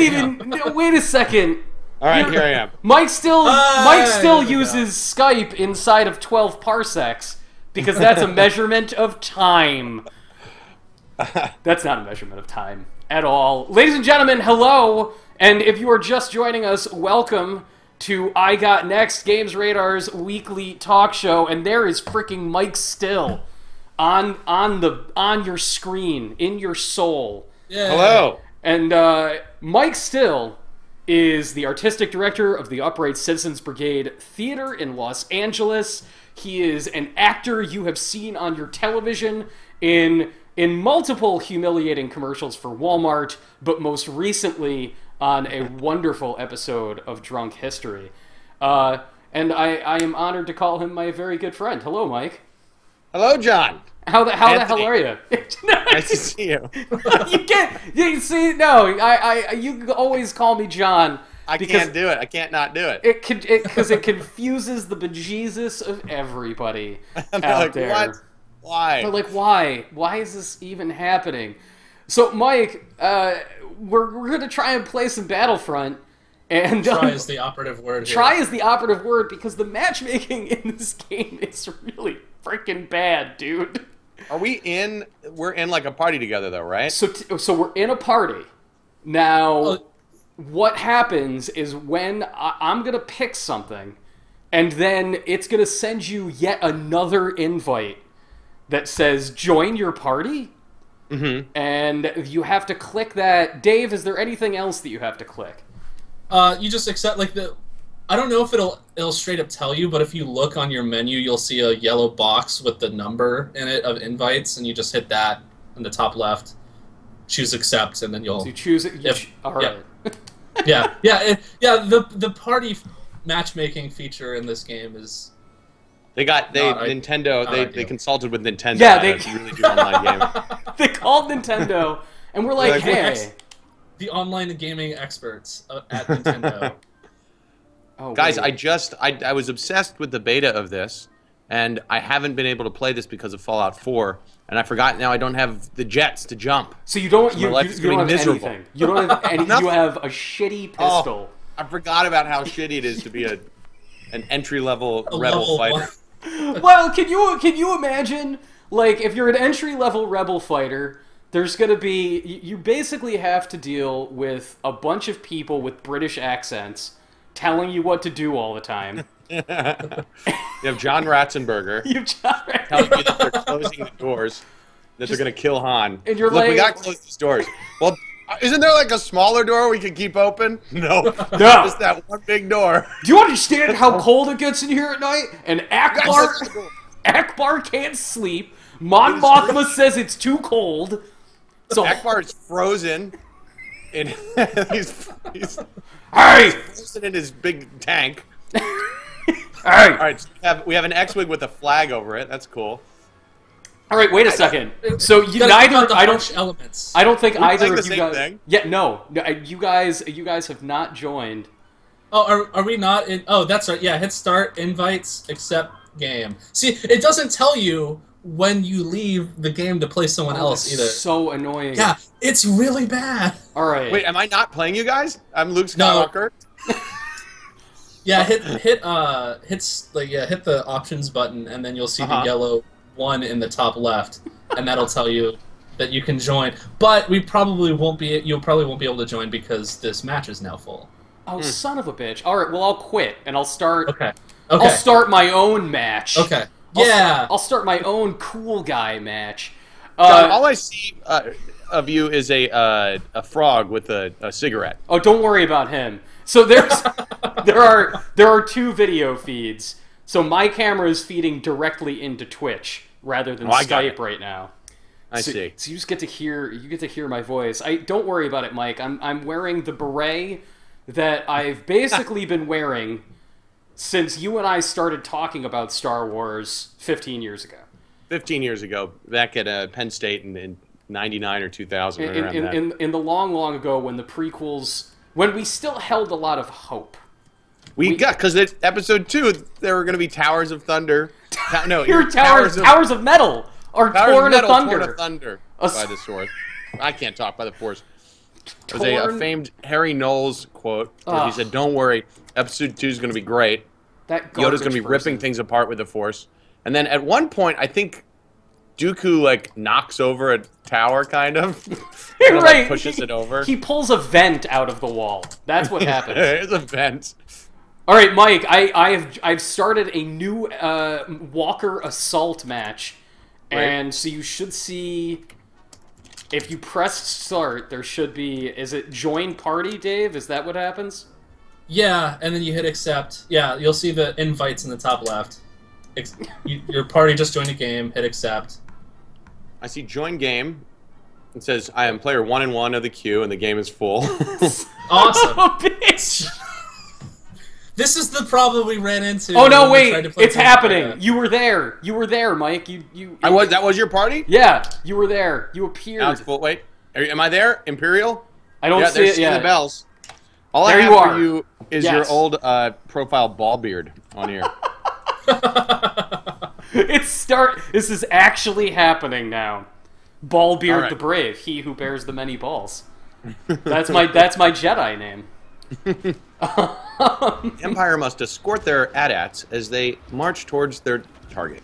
ain't even. no, Wait a second. All right, You're- here I am. Mike still Ah, Mike still there go. uses Skype inside of 12 parsecs because that's a measurement of time. That's not a measurement of time at all. Ladies and gentlemen, hello. And if you are just joining us, welcome to I Got Next GamesRadar's weekly talk show and there is freaking Mike Still on on the on your screen in your soul. Yeah. Hello. And uh, Mike Still is the artistic director of the Upright Citizens Brigade Theater in Los Angeles. He is an actor you have seen on your television in in multiple humiliating commercials for Walmart, but most recently on a wonderful episode of Drunk History. Uh, and I, I am honored to call him my very good friend. Hello, Mike. Hello, John. How the how the hell are you? Nice to see you. you can't. You see, no, I, I, you always call me John. I can't do it. I can't not do it. It could, it because it confuses the bejesus of everybody out like, there. what? Why? They're like, why? Why is this even happening? So, Mike, uh, we're we're gonna try and play some Battlefront, and Try um, is the operative word. Here. try is the operative word because the matchmaking in this game is really freaking bad, dude. Are we in? We're in like a party together, though, right? So, t- so we're in a party now. Oh. What happens is when I- I'm gonna pick something, and then it's gonna send you yet another invite that says "Join your party," Mm-hmm. and you have to click that. Dave, is there anything else that you have to click? Uh, you just accept like the. I don't know if it'll it'll straight up tell you, but if you look on your menu, you'll see a yellow box with the number in it of invites, and you just hit that in the top left. Choose accept, and then you'll. So you choose it. You Yep. ch- all right. yeah, yeah, it, yeah. The the party matchmaking feature in this game is They got they Not Nintendo. not They ideal. they consulted with Nintendo. Yeah, they- really do online game. they called Nintendo, and we're like, like, "Hey, "What?" the online gaming experts uh, at Nintendo. oh, Guys, wait. I just I, I was obsessed with the beta of this, and I haven't been able to play this because of Fallout 4, and I forgot now I don't have the jets to jump. So you don't you, you, is you don't have miserable. anything. You don't have any. you have a shitty Oh. pistol. I forgot about how shitty it is to be a an entry level A rebel level fighter. Well, can you can you imagine like if you're an entry level rebel fighter, there's gonna be you, you basically have to deal with a bunch of people with British accents telling you what to do all the time. you have John Ratzenberger you just telling you that they're closing the doors, that they're going to kill Han. And you're Look, we got to close these doors. Well, uh, isn't there like a smaller door we could keep open? No. No. Just that one big door. Do you understand how cold it gets in here at night? And Ackbar That's the door. Ackbar can't sleep. Mon Mothma freezing. says it's too cold. So Ackbar is frozen. And he's, he's hey, frozen in his big tank. hey. All right, so we have we have an X-wing with a flag over it. That's cool. All right, wait a second. So you gotta think about neither the I don't elements. I don't think we either of you guys. thing? Yeah, no, no, you guys, you guys have not joined. Oh, are, are we not in? Oh, that's right. Yeah, hit start, invites, accept game. See, it doesn't tell you when you leave the game to play someone Oh, else either. So annoying. Yeah, it's really bad. All right. Wait, am I not playing you guys? I'm Luke No. Skywalker. Yeah, hit hit uh hits like yeah hit the options button and then you'll see Uh-huh. the yellow one in the top left, and that'll tell you that you can join. But we probably won't be. You'll probably won't be able to join because this match is now full. Oh, son of a bitch. All right. Well, I'll quit and I'll start. Okay. Okay. I'll start my own match. Okay. I'll, Yeah. I'll start my own cool guy match. John, Uh, all I see uh, of you is a uh, a frog with a, a cigarette. oh, don't worry about him. So there's there are there are two video feeds. So my camera is feeding directly into Twitch rather than Oh, Skype right now. I so, see. So you just get to hear you get to hear my voice. I don't worry about it, Mike. I'm I'm wearing the beret that I've basically been wearing since you and I started talking about Star Wars 15 years ago. 15 years ago, back at uh, Penn State in, in 99 or 2000. In, in, in, in the long, long ago when the prequels, when we still held a lot of hope. we, we- got, because episode two, there were going to be Towers of Thunder. Ta- no, Your towers, of, towers of metal are Towers torn of Metal, of thunder. Torn of Thunder by the sword. I can't talk by the force. It was a, a famed Harry Knowles quote where he said, "Don't worry, episode two is going to be great. That Yoda's going to be garbage ripping things apart with the Force." And then at one point, I think Dooku like knocks over a tower, kind of. Kind of, like, pushes he, it over. He pulls a vent out of the wall. That's what happens. It's a vent. All right, Mike. I, I have I've started a new uh, Walker assault match, Right. and so you should see. If you press start, there should be. Is it join party, Dave? Is that what happens? Yeah, and then you hit accept. Yeah, you'll see the invites in the top left. Ex- you, your party just joined a game. Hit accept. I see join game. It says I am player one and one of the queue, and the game is full. Awesome. Oh, bitch! this is the problem we ran into. Oh no! when we tried Wait, it's happening. Fortress. You were there. You were there, Mike. You you. I was. That was your party. Yeah, you were there. You appeared. Now it's full. Wait, are, am I there? Imperial. I don't yeah, see it see yet. the bells. All There I have you for are. you is your old uh, profile ball beard on here. It's start. This is actually happening now. Ballbeard Alright. the Brave, he who bears the many balls. That's my that's my Jedi name. Empire must escort their AT-ATs as they march towards their target,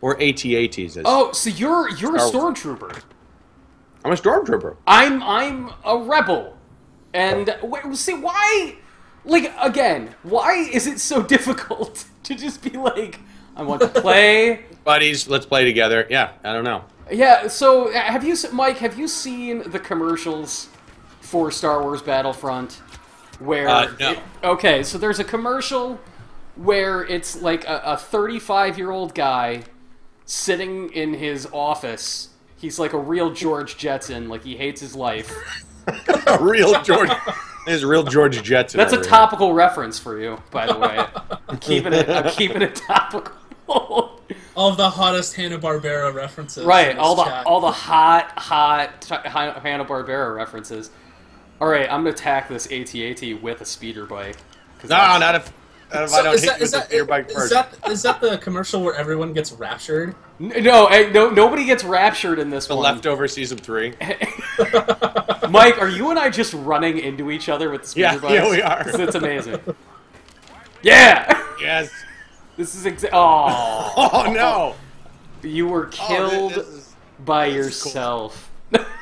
or AT-ATs. As oh, so you're you're a stormtrooper. I'm a stormtrooper. I'm I'm a rebel, and wait, see why? Like again, why is it so difficult to just be like, I want to play? Buddies, let's play together. Yeah, I don't know. Yeah. So uh, have you, Mike? Have you seen the commercials for Star Wars Battlefront? Where? Uh, no. it- okay, so there's a commercial where it's like a 35 year old guy sitting in his office. He's like a real George Jetson. Like he hates his life. A real George. There's a real George Jetson. That's a over here. topical reference for you, by the way. I'm keeping it. I'm keeping it topical. All of the hottest Hanna Barbera references. right. All the chat. all the hot hot Hanna Barbera references. All right, I'm gonna attack this AT-AT with a speeder bike. 'cause No, that's- not if, not if So I don't is hit that, you with that, the speeder bike is first. that is that the commercial where everyone gets raptured? No, no, nobody gets raptured in this the one. leftover season three. Mike, are you and I just running into each other with the speeder Yeah, bikes? yeah, we are. It's amazing. Yeah. Yes. This is exa- Oh, Oh no. you were Oh, killed this is- by is cool. yourself.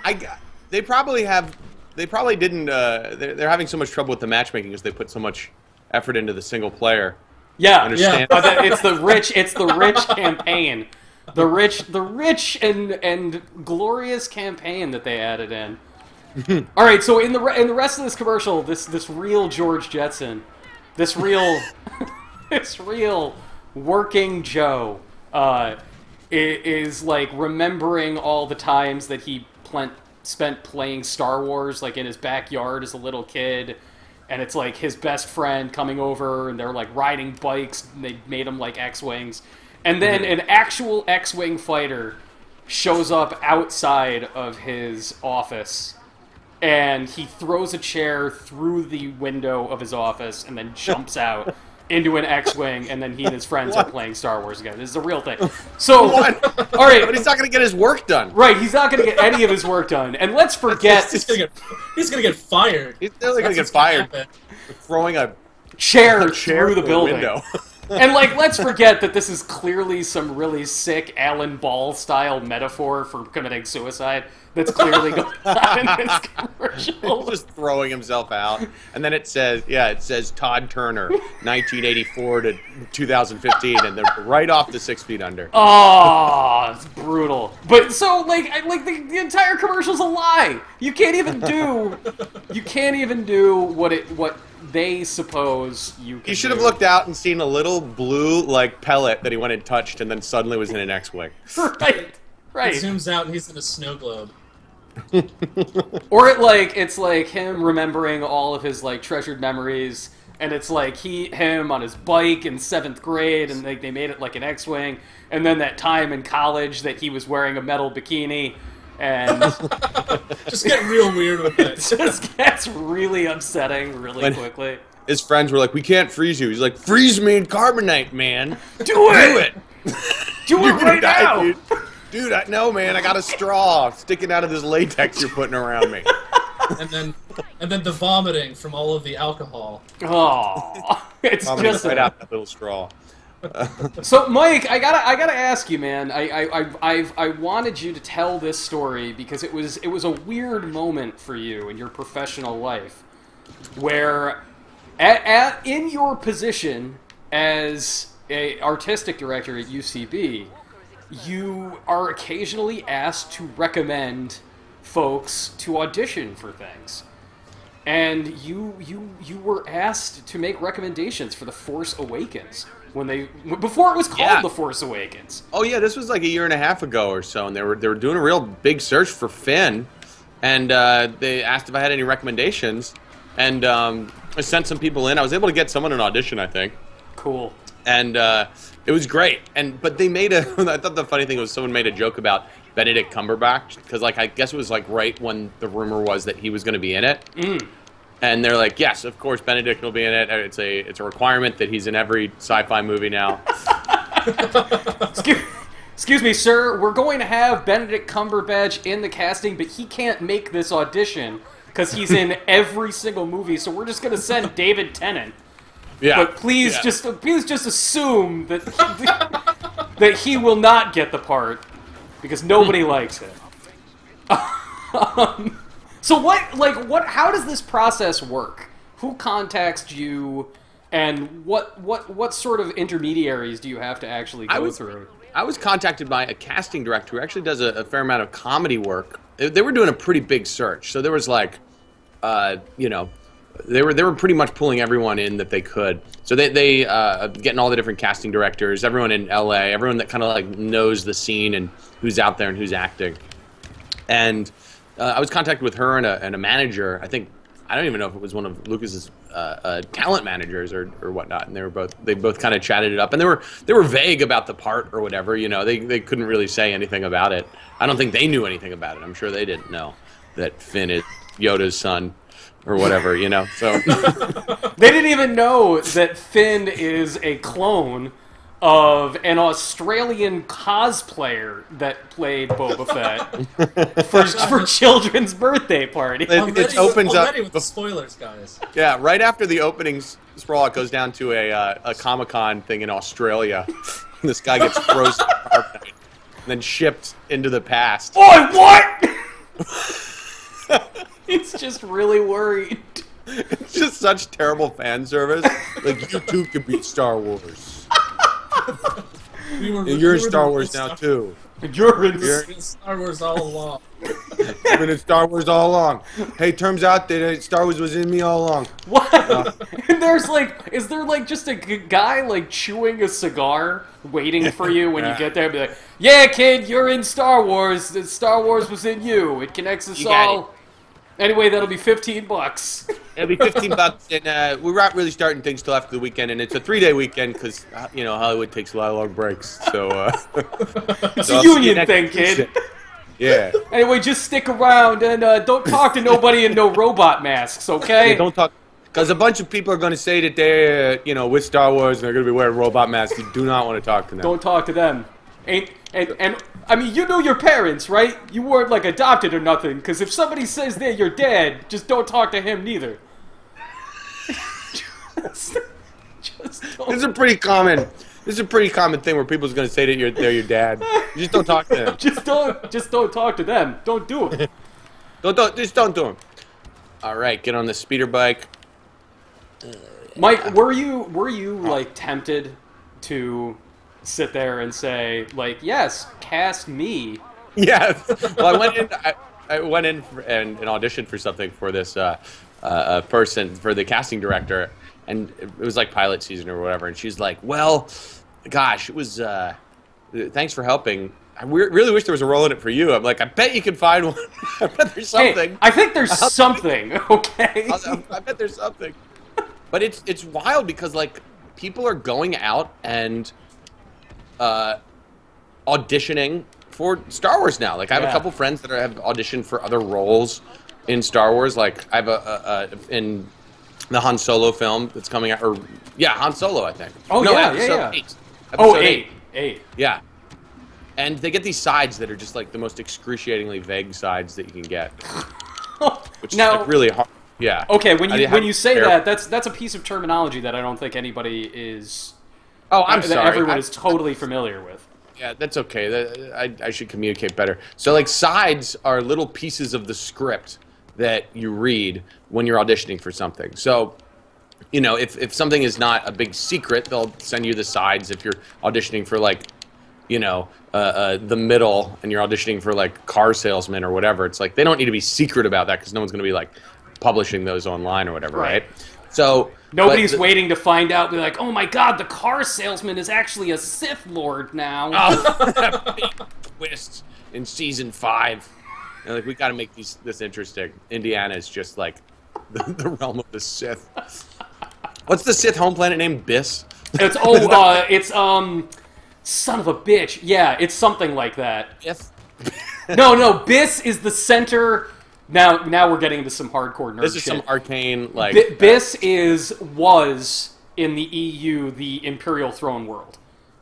I. They probably have. They probably didn't. Uh, they're, they're having so much trouble with the matchmaking because they put so much effort into the single player. Yeah, Understand? Uh, it's the rich. It's the rich campaign, the rich, the rich and and glorious campaign that they added in. All right, so in the in the rest of this commercial, this this real George Jetson, this real, this real working Joe, uh, is like remembering all the times that he plen- spent playing Star Wars, like in his backyard as a little kid and it's like his best friend coming over and they're like riding bikes and they made them like x-wings. And then an actual x-wing fighter shows up outside of his office and he throws a chair through the window of his office and then jumps out into an x-wing and then he and his friends are playing star wars again this is a real thing so What? all right But he's not going to get his work done. right he's not going to get any of his work done and let's forget He's gonna get he's gonna get fired. He's literally going to get fired for throwing a chair, chair through the building window. and like, let's forget that this is clearly some really sick Alan Ball style metaphor for committing suicide. That's clearly going on in this commercial. just throwing himself out. And then it says, yeah, it says Todd Turner, 1984 to 2015, and then right off the six feet under. Oh, it's brutal. But so like, I, like the, the entire commercial's a lie. You can't even do, you can't even do what it what they suppose you. Can He should have do. looked out and seen a little blue like pellet that he went and touched, and then suddenly was in an X-wing. right, It right. zooms out and he's in a snow globe. Or it like it's like him remembering all of his like treasured memories, and it's like he him on his bike in seventh grade, and they they made it like an X-wing, and then that time in college that he was wearing a metal bikini, and Just get real weird with it. it just gets really upsetting really When- quickly. His friends were like, "We can't freeze you." He's like, "Freeze me in carbonite, man. Do it Do it! it, Do it right die, now! Dude." Dude, I know, man. I got a straw sticking out of this latex you're putting around me. and then and then the vomiting from all of the alcohol. Oh, it's I'm just right out that little straw. So, Mike, I gotta, I gotta ask you, man. I, I, I, I've, I wanted you to tell this story because it was, it was a weird moment for you in your professional life, where, at, at in your position as a artistic director at UCB, you are occasionally asked to recommend folks to audition for things. And you you you were asked to make recommendations for The Force Awakens when they before it was called Yeah. The Force Awakens. Oh yeah, this was like a year and a half ago or so, and they were they were doing a real big search for Finn, and uh, they asked if I had any recommendations, and um, I sent some people in. I was able to get someone an audition, I think, Cool. And uh, it was great. And but they made a. I thought the funny thing was someone made a joke about Benedict Cumberbatch because like I guess it was like right when the rumor was that he was going to be in it. Mm. And they're like, yes, of course, Benedict will be in it. It's a it's a requirement that he's in every sci-fi movie now. Excuse, excuse me, sir. We're going to have Benedict Cumberbatch in the casting, but he can't make this audition because he's in every single movie. So we're just going to send David Tennant. Yeah, But please yeah. just please just assume that that he will not get the part because nobody likes him. um, so what like what how does this process work? Who contacts you and what what what sort of intermediaries do you have to actually I go was- through? I was contacted by a casting director who actually does a, a fair amount of comedy work. They they were doing a pretty big search, so there was like, uh, you know, they were they were pretty much pulling everyone in that they could. So they they uh, getting all the different casting directors, everyone in L.A., everyone that kind of like knows the scene and who's out there and who's acting. And uh, I was contacted with her and a, and a manager. I think I don't even know if it was one of Lucas's uh, uh, talent managers or, or whatnot. And they were both they both kind of chatted it up, and they were they were vague about the part or whatever. You know, they they couldn't really say anything about it. I don't think they knew anything about it. I'm sure they didn't know that Finn is Yoda's son or whatever. You know, so They didn't even know that Finn is a clone of an Australian cosplayer that played Boba Fett for, for children's birthday party. It- it opens up- with the spoilers, guys. yeah, right after the opening s- sprawl, it goes down to a uh, a Comic Con thing in Australia. this guy gets frozen and then shipped into the past. Boy, what? He's just really worried. It's just such terrible fan service. Like you too could be Star Wars. We were, And you're we in were Star Wars real now Star- too. You're in. You're- in Star Wars all along. I've been in Star Wars all along. Hey, turns out that uh, Star Wars was in me all along. What? and there's like, is there like just a guy like chewing a cigar, waiting for you when you get there? Be like, yeah, kid, you're in Star Wars. The Star Wars was in you. It connects us You got all. Anyway, that'll be fifteen bucks. It'll be 15 bucks, and uh, we're not really starting things till after the weekend, and it's a three-day weekend because uh, you know Hollywood takes a lot of long breaks. So uh, It's so a I'll union thing, kid. Yeah. Anyway, just stick around and uh, don't talk to nobody in no robot masks, okay? Yeah, don't talk. Because a bunch of people are going to say that they're, uh, you know, with Star Wars and they're going to be wearing robot masks. You do not want to talk to them. Don't talk to them. Ain't and and I mean you knew your parents, right? You weren't like adopted or nothing. Because if somebody says they're your dad, just don't talk to him neither. just, just don't. This is a pretty common. This is a pretty common thing where people's going to say that you're they're your dad. You just don't talk to them. Just don't. Just don't talk to them. Don't do it. Don't, don't just don't do them. All right, get on the speeder bike. Mike, uh, were you were you oh. like tempted to sit there and say like, yes, cast me? Yes. Well, I went in. I, I went in for, and, and auditioned for something for this uh, uh, person for the casting director, and it was like pilot season or whatever. And she's like, "Well, gosh, it was. Uh, thanks for helping. I really wish there was a role in it for you." I'm like, "I bet you can find one. I bet there's something. Hey, I think there's something. Okay. I bet there's something." But it's it's wild because like people are going out and uh, auditioning for Star Wars now. Like I have Yeah. a couple friends that are, have auditioned for other roles in Star Wars. Like I have a, a, a in the Han Solo film that's coming out, or yeah, Han Solo, I think. Oh, no, yeah, yeah, episode yeah. Eight. oh, Episode eight, eight. Yeah. And they get these sides that are just like the most excruciatingly vague sides that you can get. which Now- is like really hard. Yeah. Okay, when you when you say compare- that, that's that's a piece of terminology that I don't think anybody is oh, I'm that sorry. everyone I- is totally familiar with. Yeah, that's okay. That, I, I should communicate better. So, like, sides are little pieces of the script that you read when you're auditioning for something. So, you know, if, if something is not a big secret, they'll send you the sides. If you're auditioning for, like, you know, uh, uh, the middle and you're auditioning for, like, car salesman or whatever, it's like they don't need to be secret about that because no one's going to be, like, publishing those online or whatever, Right. right? So, Nobody's the- waiting to find out. Be like, oh my god, the car salesman is actually a Sith Lord now. Oh, big twist in season five. And, like we got to make these this interesting. Indiana is just like the, the realm of the Sith. What's the Sith home planet name? Byss. It's oh, uh, it's um, son of a bitch. Yeah, it's something like that. Biff. No, no, Byss is the center. Now, now we're getting into some hardcore nerd This is shit. some arcane like. B- Byss is was in the EU the Imperial Throne World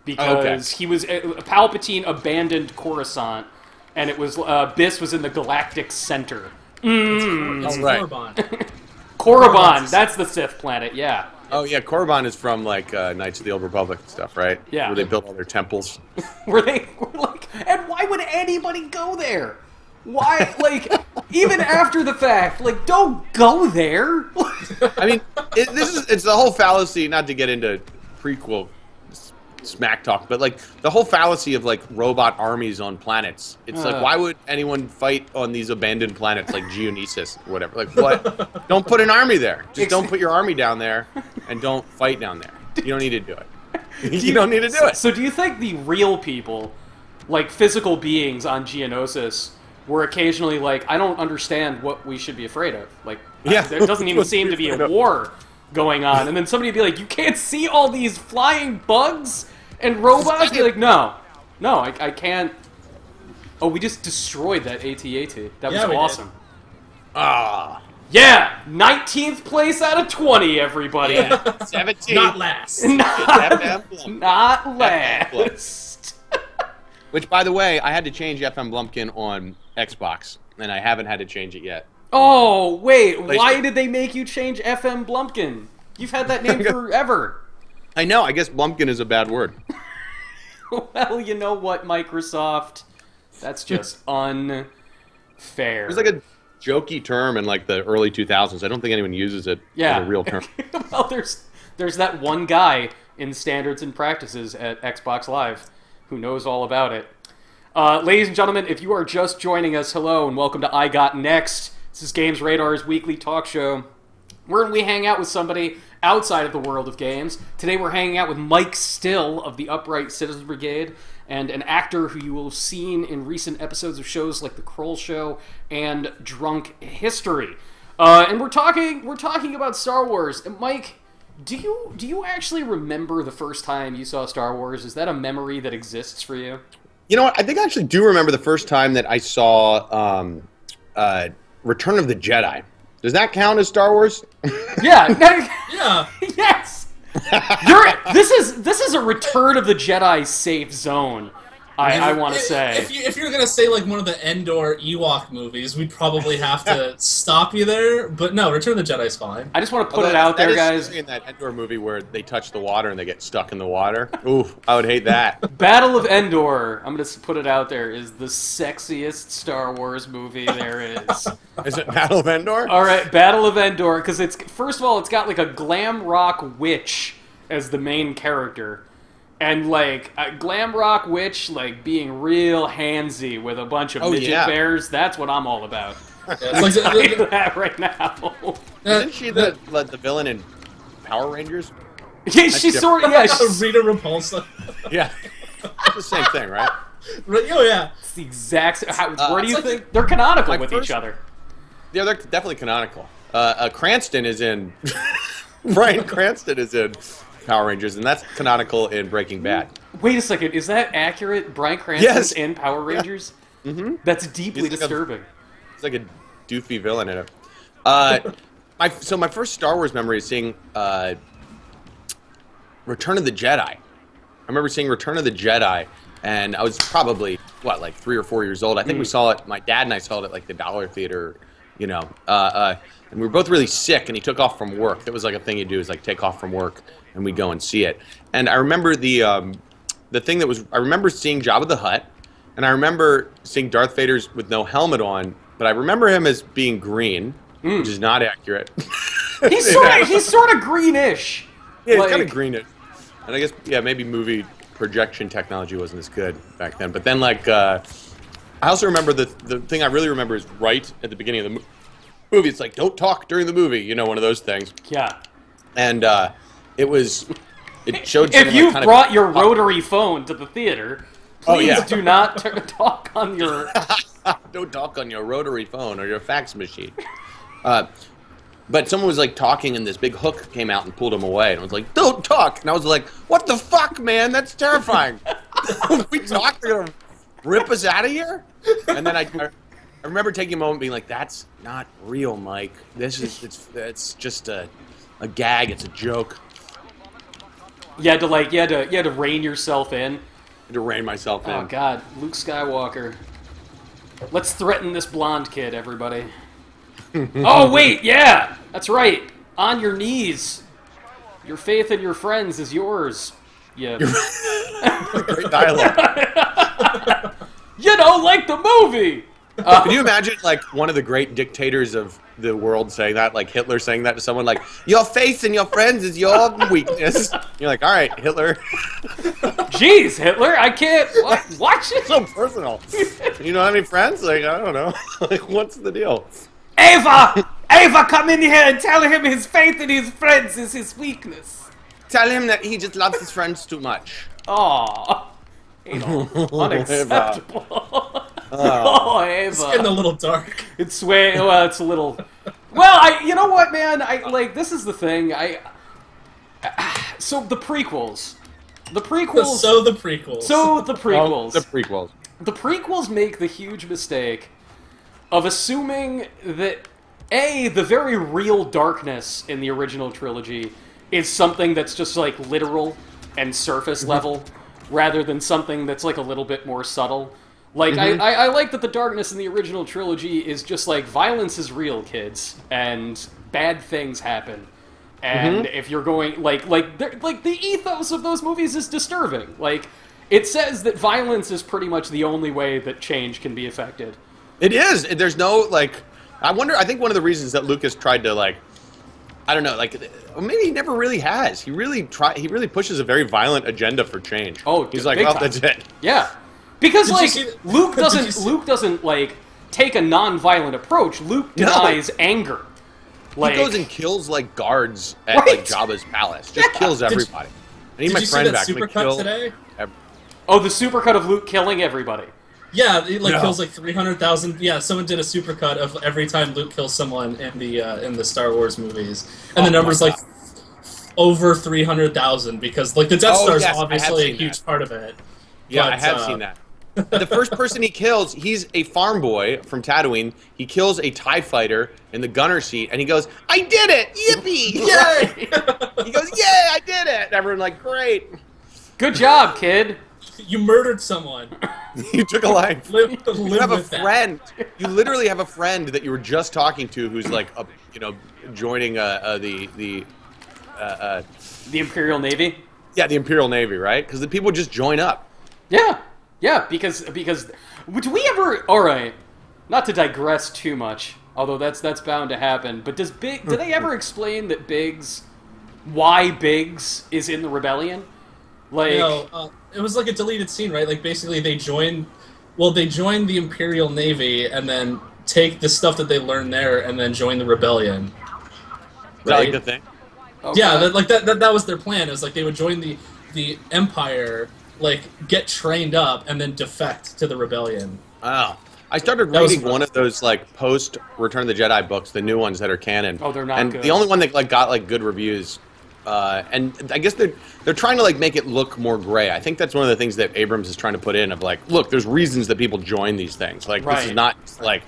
because he was uh, Palpatine abandoned Coruscant, and it was uh, Byss was in the Galactic Center. It's Oh, right. Korriban. Korriban, that's the Sith planet. Yeah, oh yeah, Korriban is from like uh, Knights of the Old Republic and stuff, right? Yeah. Where they built all their temples. were they were like, and why would anybody go there? Why, like, even after the fact, like, don't go there. I mean, it, this is it's the whole fallacy. Not to get into prequel smack talk, but like the whole fallacy of like robot armies on planets. It's Uh. like why would anyone fight on these abandoned planets like Geonosis or whatever? Like what? don't put an army there. Just don't put your army down there, and don't fight down there. You don't need to do it. you, don't need to do so, it. So, do you think the real people, like physical beings on Geonosis, were occasionally like, I don't understand what we should be afraid of? Like, Yeah. there doesn't even seem to be a war going on. And then somebody would be like, you can't see all these flying bugs and robots? Be like, no, no, I, I can't. Oh, we just destroyed that AT-AT. That Yeah, was awesome. Ah, Yeah, 19th place out of 20, everybody. yeah, seventeen. Not last. Not, FM Blum. not last. Which, by the way, I had to change FM Blumpkin on Xbox, and I haven't had to change it yet. Oh, wait, why did they make you change FM Blumpkin? You've had that name forever. I know. I guess Blumpkin is a bad word. well, you know what, Microsoft? That's just unfair. It's like a jokey term in like the early 2000s. I don't think anyone uses it yeah. as a real term. well, there's there's that one guy in standards and practices at Xbox Live who knows all about it. Uh, ladies and gentlemen, if you are just joining us, hello and welcome to I Got Next. This is GamesRadar's weekly talk show where we hang out with somebody outside of the world of games. Today we're hanging out with Mike Still of the Upright Citizens Brigade and an actor who you will have seen in recent episodes of shows like The Kroll Show and Drunk History. Uh, and we're talking we're talking about Star Wars. And Mike, do you do you actually remember the first time you saw Star Wars? Is that a memory that exists for you? You know what? I think I actually do remember the first time that I saw um, uh, Return of the Jedi. Does that count as Star Wars? Yeah. Yeah. yes. You're this is this is a Return of the Jedi safe zone. I, I want to say. If, you, if you're gonna say like one of the Endor Ewok movies, we'd probably have to stop you there. But no, Return of the Jedi's fine. I just want to put it Although out that there, is guys. In that Endor movie where they touch the water and they get stuck in the water. Oof, I would hate that. Battle of Endor. I'm gonna put it out there. Is the sexiest Star Wars movie there is. Is it Battle of Endor? all right, Battle of Endor, because it's first of all, it's got like a glam rock witch as the main character, and like a glam rock witch like being real handsy with a bunch of Oh, midget yeah. bears. That's what I'm all about. Yeah, it's like the- the- that right now. Isn't she the, the the villain in Power Rangers? Yeah, she's sort of yeah. She's, Rita Repulsa. Yeah, it's the same thing, right? Right, oh yeah. it's the exact. How, Uh, where do you like think they're canonical with first- each other? Yeah, they're definitely canonical. Uh, uh, Cranston is in. Bryan Cranston is in Power Rangers, and that's canonical in Breaking Bad. Wait a second, is that accurate? Bryan Cranston's Yes. in Power Rangers? Mm-hmm. That's deeply He's like a- disturbing. It's like a doofy villain in it. Uh, my so my first Star Wars memory is seeing uh, Return of the Jedi. I remember seeing Return of the Jedi, and I was probably what like three or four years old. I think we saw it. My dad and I saw it at like the Dollar Theater you know, uh, uh, and we were both really sick, and he took off from work. That was like a thing he'd do is like take off from work, and we'd go and see it. And I remember the um, the thing that was I remember seeing Jabba the Hutt, and I remember seeing Darth Vader's with no helmet on, but I remember him as being green, which is not accurate. He's sort of he's sort of greenish. Yeah, Like- kind of greenish. And I guess yeah, maybe movie projection technology wasn't as good back then. But then like uh, I also remember the the thing I really remember is right at the beginning of the mo- movie. It's like don't talk during the movie, you know, one of those things. Yeah. And uh, it was it showed. If you like, brought your rotary phone to the theater, Oh, please yeah. do not t- talk on your. don't talk on your rotary phone or your fax machine. Uh, but someone was like talking, and this big hook came out and pulled him away. And I was like, "Don't talk!" And I was like, "What the fuck, man? That's terrifying." we talk, they're gonna rip us out of here. And then I, I remember taking a moment, being like, "That's not real, Mike. This is it's it's just a a gag. It's a joke." You had to like you had to you had to rein yourself in. To rein myself oh, in. Oh God, Luke Skywalker. Let's threaten this blonde kid, everybody. oh wait, yeah, that's right. On your knees. Your faith in your friends is yours. Yeah. Great dialogue. you know, like the movie. Can you imagine like one of the great dictators of the world saying that, like Hitler saying that to someone, like "Your faith and your friends is your weakness." You're like, "All right, Hitler." Jeez, Hitler, I can't what, watch it. so personal. You don't have any friends? Like, I don't know. like, what's the deal? Ava, Ava, come in here and tell him his faith in his friends is his weakness. Tell him that he just loves his friends too much. Adolf, unacceptable. Oh, oh It's getting a little dark. it's way. Well, it's a little. Well, I. You know what, man? I like. This is the thing. I. So the prequels, the prequels. So the prequels. so the prequels. Oh, the prequels. the prequels make the huge mistake of assuming that a the very real darkness in the original trilogy is something that's just like literal and surface mm-hmm. level rather than something that's like a little bit more subtle like I, mm-hmm. I, I like that the darkness in the original trilogy is just like violence is real kids and bad things happen and mm-hmm. if you're going like like like the ethos of those movies is disturbing like it says that violence is pretty much the only way that change can be affected It is. There's no like. I wonder. I think one of the reasons that Lucas tried to like. I don't know. Like, maybe he never really has. He really try. He really pushes a very violent agenda for change. Oh, he's like, well, oh, time. that's it. yeah because Did like luke doesn't luke doesn't like take a non-violent approach luke No. denies anger like he goes and kills like guards at Right. like Jabba's palace. Just Yeah. kills Did- everybody. I need Did my you see friend that back. Supercut kill today? ev- oh the supercut of luke killing everybody Yeah, it like No. kills like three hundred thousand. Yeah, someone did a supercut of every time Luke kills someone in the uh, in the Star Wars movies, and Oh the number's my like over three hundred thousand because like the Death Oh, Star is yes, obviously a huge that. part of it. Yeah, I have uh, seen that. The first person he kills, he's a farm boy from Tatooine. He kills a Tie fighter in the gunner seat, and he goes, "I did it! Yippee! Yay!" he goes, "Yeah, I did it!" And everyone like, "Great! good job kid you murdered someone. you took a life." Live, You have a with that. friend. You literally have a friend that you were just talking to, who's like, a, you know, joining uh, uh, the the uh, uh, the imperial navy yeah the Imperial Navy, right? Because the people just join up. Yeah, yeah, because because do we ever? All right, not to digress too much, although that's that's bound to happen. But does Big? Do they ever explain that Biggs, why Biggs is in the rebellion? Like, No, uh, it was like a deleted scene, right? Like basically they join, well, they join the Imperial Navy and then take the stuff that they learned there and then join the rebellion. Is that like the thing? okay. Yeah, that, like that, that. That was their plan. It was like they would join the the Empire, like get trained up, and then defect to the rebellion. Oh. I started reading one of those like post Return of the Jedi books, the new ones that are canon. Oh, they're not And good. the only one that like got like good reviews, uh, and I guess they're they're trying to like make it look more gray. I think that's one of the things that Abrams is trying to put in of like, look, there's reasons that people join these things. Like this is not like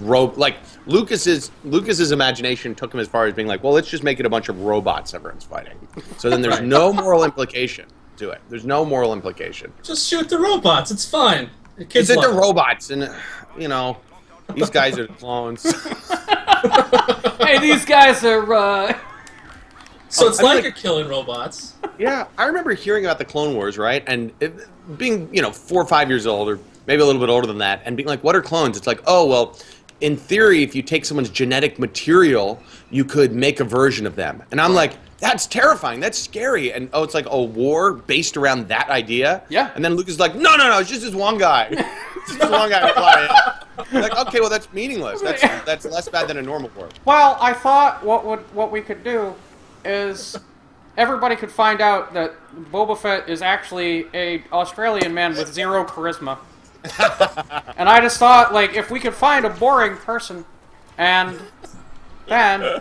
ro like Lucas's Lucas's imagination took him as far as being like, well, let's just make it a bunch of robots everyone's fighting. So then there's Right. no moral implication to it. There's no moral implication. Just shoot the robots. It's fine. The Kids kids into love it. robots, and you know, These guys are clones. hey, these guys are. Uh... So it's I like like- you're killing robots. yeah, I remember hearing about the Clone Wars, right? And it, being, you know, four or five years old, or maybe a little bit older than that, and being like, "What are clones?" It's like, oh well. In theory, if you take someone's genetic material, you could make a version of them. And I'm like, that's terrifying. That's scary. And oh, it's like a war based around that idea. Yeah. And then Luke is like, no, no, no, it's just this one guy. It's just this one guy flying. Like, okay, well, that's meaningless. That's that's less bad than a normal war. Well, I thought what would what we could do is everybody could find out that Boba Fett is actually a Australian man with zero charisma. And I just thought, like, if we could find a boring person, and then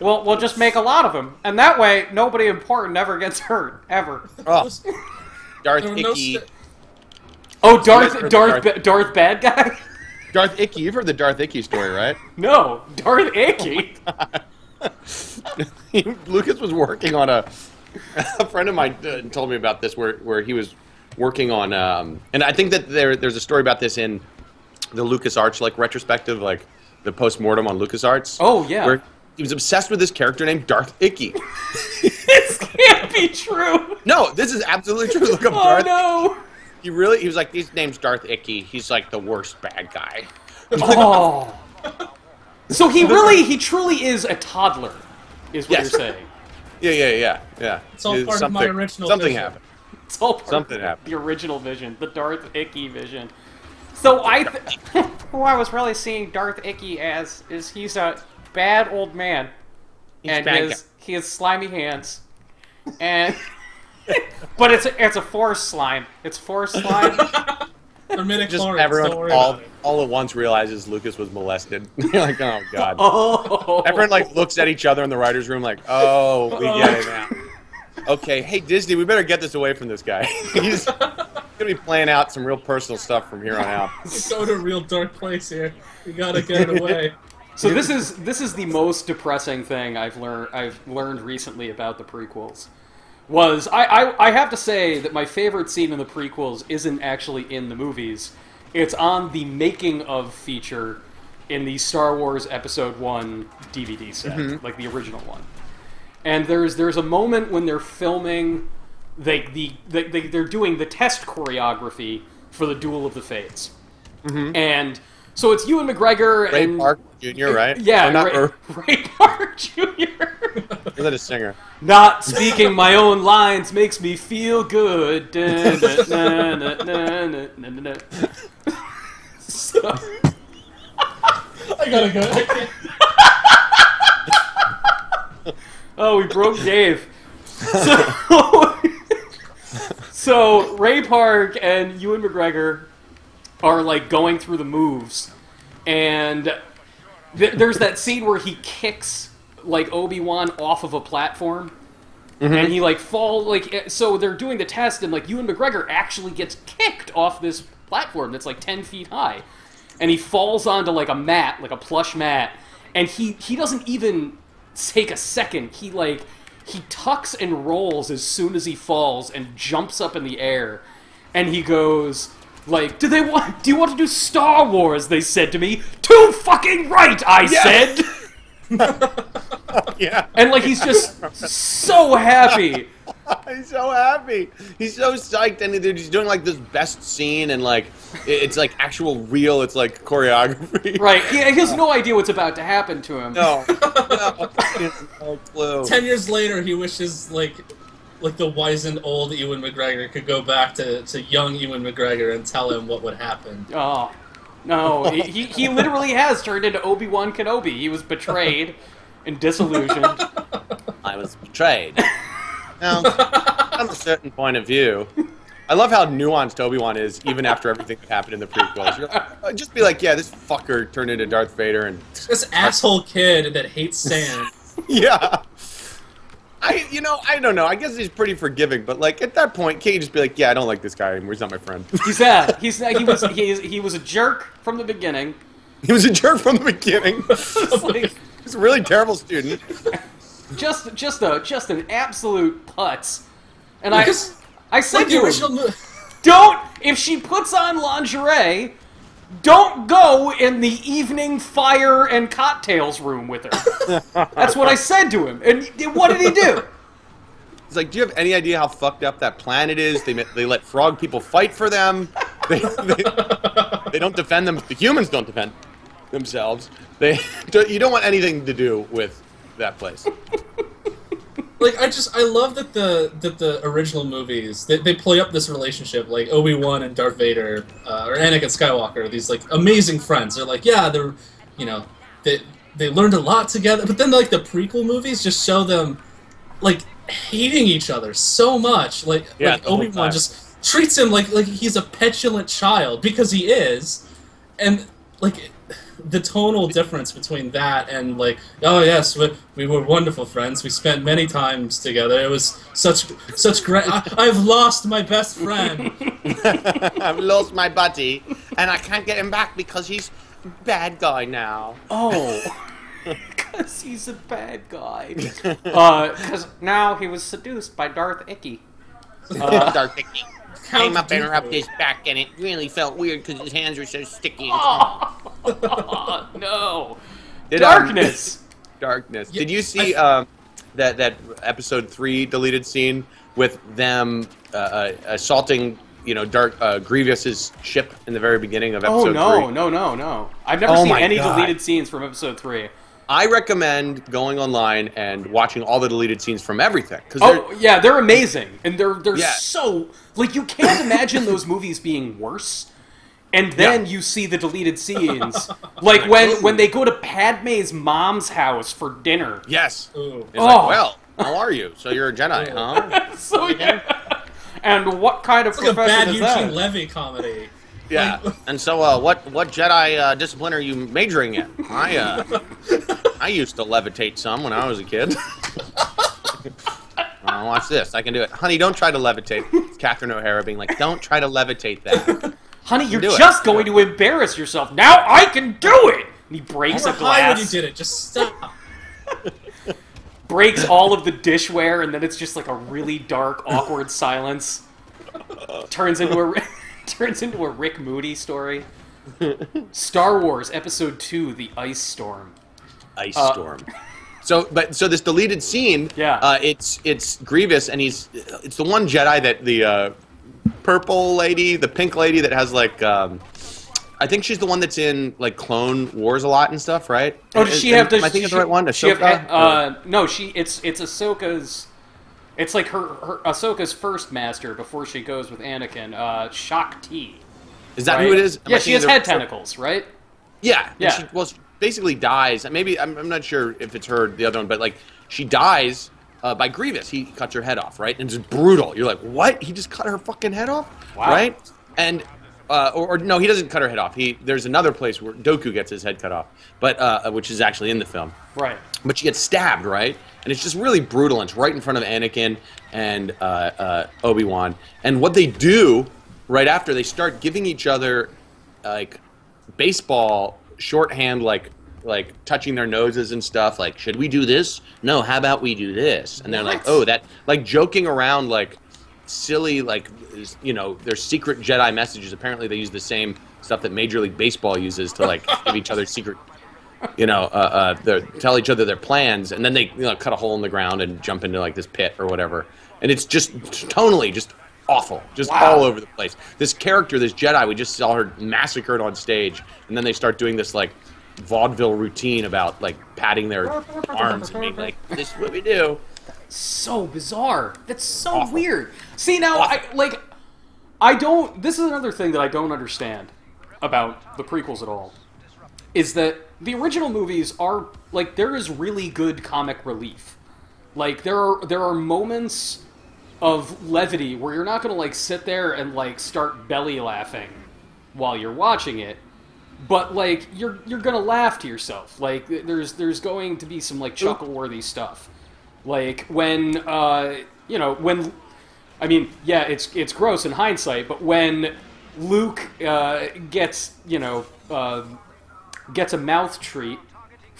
we'll we'll just make a lot of them, and that way nobody important ever gets hurt ever. Oh, Darth There no Icky. Oh, guys Darth Darth Darth- Darth bad guy? Darth Icky. You've heard the Darth Icky story, right? No, Darth Icky. Lucas was working on a. A friend of mine uh, told me about this, where where he was working on, um, and I think that there there's a story about this in the Lucas Arts like retrospective, like the post mortem on Lucas Arts. Oh, yeah. where he was obsessed with this character named Darth Icky. this can't be true. no, this is absolutely true. Look up Oh Darth. no. He really he was like, his name's Darth Icky. He's like the worst bad guy. Oh. So he really, he truly is a toddler, is what Yes. you're saying. Yeah, yeah, yeah, yeah. It's all Uh, part of my something- original Something vision. happened. It's all part Something of happened. the original vision, the Darth Icky vision. So I, th- who I was really seeing Darth Icky as is he's a bad old man, He's and bad his guy. he has slimy hands, and but it's a, it's a forest slime. It's forest slime. They're Just don't everyone all, about all at once realizes Lucas was molested. You're like, oh god. oh, Everyone like looks at each other in the writers' room, like, oh, we get it now. Okay, hey Disney, we better get this away from this guy. He's gonna be playing out some real personal stuff from here on out. We go to a real dark place here. We gotta get it away. So this is this is the most depressing thing I've learned I've learned recently about the prequels. Was I, I I have to say that my favorite scene in the prequels isn't actually in the movies. It's on the making of feature in the Star Wars Episode One DVD set, mm-hmm. like the original one. And there's there's a moment when they're filming, they the they, they they're doing the test choreography for the Duel of the Fates, mm-hmm. and so it's Ewan McGregor and Ray and Park Jr., right? yeah, Or not, Ray, or Ray Park Jr. is that a singer? Not speaking my own lines makes me feel good. So, I gotta go. Oh, we broke Dave. So, so Ray Park and Ewan McGregor are like going through the moves, and th- there's that scene where he kicks like Obi Wan off of a platform. and he like fall like eh, so they're doing the test and like Ewan McGregor actually gets kicked off this platform that's like 10 feet high and he falls onto like a mat like a plush mat and he he doesn't even take a second. He like he tucks and rolls as soon as he falls and jumps up in the air. And he goes like do they want do you want to do Star Wars? they said to me. Too fucking right I said. Yeah. and like he's just so happy He's so happy. He's so psyched, and he's doing like this best scene, and like it's like actual real. It's like choreography. Right. He, he has no idea what's about to happen to him. No. no. No clue. Ten years later, he wishes like like the wizened old Ewan McGregor could go back to, to young Ewan McGregor and tell him what would happen. Oh. No, he, he, he literally has turned into Obi Wan Kenobi. He was betrayed and disillusioned. I was betrayed. Now, from a certain point of view, I love how nuanced Obi Wan is, even after everything that happened in the prequels. Like, uh, just be like, yeah, this fucker turned into Darth Vader, and This asshole kid that hates sand. yeah. I, you know, I don't know. I guess he's pretty forgiving, but like at that point, can't you just be like, yeah, I don't like this guy anymore. He's not my friend. He's that. He's he was he, he was a jerk from the beginning. he was a jerk from the beginning. Like He's a really terrible student. Just just a just an absolute putz. And Because, I I said like to him, original mo- don't if she puts on lingerie don't go in the evening fire and cocktails room with her. That's what I said to him. And what did he do? He's like, do you have any idea how fucked up that planet is? They they let frog people fight for them. They, they, they don't defend them. The humans don't defend themselves. They you don't want anything to do with that place. like I just I love that the that the original movies they, they play up this relationship like Obi Wan and Darth Vader uh, or Anakin Skywalker these like amazing friends. They're like yeah they're you know they they learned a lot together. But then like the prequel movies just show them like hating each other so much. Like Yeah, like Obi Wan just treats him like like he's a petulant child because he is. And like the tonal difference between that and like oh yes we, we were wonderful friends we spent many times together it was such such great I, i've lost my best friend I've lost my buddy, and I can't get him back because he's bad guy now. Oh. Because he's a bad guy. Uh, because now he was seduced by Darth Icky. Dark uh, Icky came up and Dooku. rubbed his back, and it really felt weird because his hands were so sticky and Oh, no. Did, um, Darkness. darkness. Yeah, Did you see um, that that episode three deleted scene with them uh, uh, assaulting, you know, Dark uh, Grievous's ship in the very beginning of Oh episode no, three? no, no, no! No. I've never Oh seen any God. deleted scenes from episode three. I recommend going online and watching all the deleted scenes from everything because Oh yeah, they're amazing, and they're they're Yeah. so like you can't imagine those movies being worse. And then you see the deleted scenes, like when when they go to Padme's mom's house for dinner. yes, Ooh. it's Oh. like, well, how are you? So you're a Jedi, huh? So yeah. And what kind of it's like a profession bad is eugene that? levy comedy Yeah. And so, uh, what what Jedi uh, discipline are you majoring in? I uh, I used to levitate some when I was a kid. Uh, watch this. I can do it. Honey, don't try to levitate. It's Catherine O'Hara being like, don't try to levitate that. Honey, you're do it. just going to embarrass yourself. Now I can do it. And he breaks were a high when you did it just stop breaks all of the dishware, and then it's just like a really dark, awkward silence. Turns into a turns into a Rick Moody story. Star Wars Episode Two: The Ice Storm. Ice Uh, storm. So, but so this deleted scene, Yeah. uh, it's it's Grievous, and he's it's the one Jedi that the uh, purple lady, the pink lady that has like, um, I think she's the one that's in like Clone Wars a lot and stuff, right? Oh, does she have the? Am I think it's the right one? she have- Ahsoka? uh, no, she. It's it's Ahsoka's. It's like her, her Ahsoka's first master before she goes with Anakin. Uh, Shaak Ti. is that right? who it is? Am I Yeah, she has head tentacles, right? Yeah, Yeah. She, well, basically dies. Maybe I'm, I'm not sure if it's her, the other one, but like she dies uh, by Grievous. He cuts her head off, right? And it's brutal. You're like, what? He just cut her fucking head off, Wow. right? And uh, or, or no, he doesn't cut her head off. He there's another place where Dooku gets his head cut off, but uh, which is actually in the film. Right. But she gets stabbed, right? And it's just really brutal. And it's right in front of Anakin and uh, uh, Obi Wan. And what they do right after, they start giving each other like baseball shorthand, like like touching their noses and stuff. Like, should we do this? No. How about we do this? And they're like, oh, that like joking around, like silly, like you know, their secret Jedi messages. Apparently, they use the same stuff that Major League Baseball uses to like give each other secret you know, uh, uh, their- tell each other their plans, and then they you know cut a hole in the ground and jump into like this pit or whatever. And it's just tonally just awful, just Wow. all over the place. This character, this Jedi, we just saw her massacred on stage, and then they start doing this like vaudeville routine about like patting their arms and being like, "This is what we do." so bizarre. That's so Awful. weird. See now, I like. I don't. This is another thing that I don't understand about the prequels at all. Is that the original movies are like there is really good comic relief. Like there are there are moments of levity where you're not gonna like sit there and like start belly laughing while you're watching it but like you're you're gonna laugh to yourself. Like there's there's going to be some like chuckle worthy stuff. Like when uh you know when I mean yeah it's it's gross in hindsight, but when Luke uh, gets you know uh, gets a mouth treat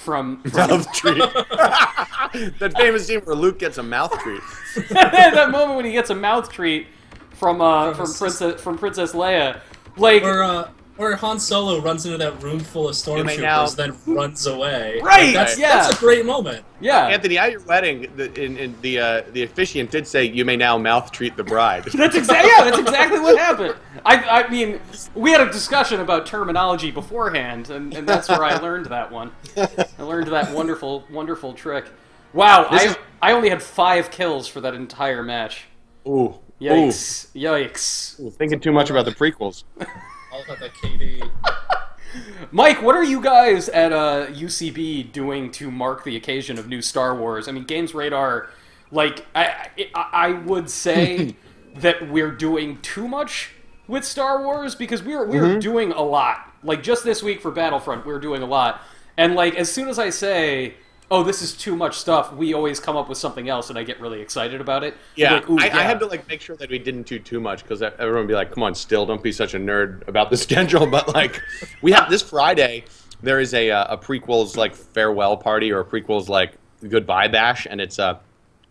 from, from Mouth treat. that famous scene where Luke gets a mouth treat. that moment when he gets a mouth treat from uh From from Princess from Princess Leia like or uh where Han Solo runs into that room full of You now- stormtroopers, then runs away. Right, Like, that's, yeah. that's a great moment. Yeah. Anthony, at your wedding, the, in, in the uh, the officiant did say you may now mouth treat the bride. That's exactly yeah. That's exactly what happened. I, I mean, we had a discussion about terminology beforehand, and, and that's where I learned that one. I learned that wonderful, wonderful trick. Wow, This I is- I only had five kills for that entire match. Ooh, Yikes! Yikes! Ooh. Thinking too much about the prequels. All about that KD. Mike, what are you guys at uh, UCB doing to mark the occasion of new Star Wars? I mean, GamesRadar, like I, I, I would say that we're doing too much with Star Wars because we're we're doing a lot. Like just this week for Battlefront, we're doing a lot, and like as soon as I say. Oh, this is too much stuff. We always come up with something else, and I get really excited about it. Yeah, Like, I, I had to like make sure that we didn't do too much because everyone would be like, "Come on, still, don't be such a nerd about the schedule." But like, we have this Friday. There is a uh, a prequels like farewell party or a prequels like goodbye bash, and it's uh,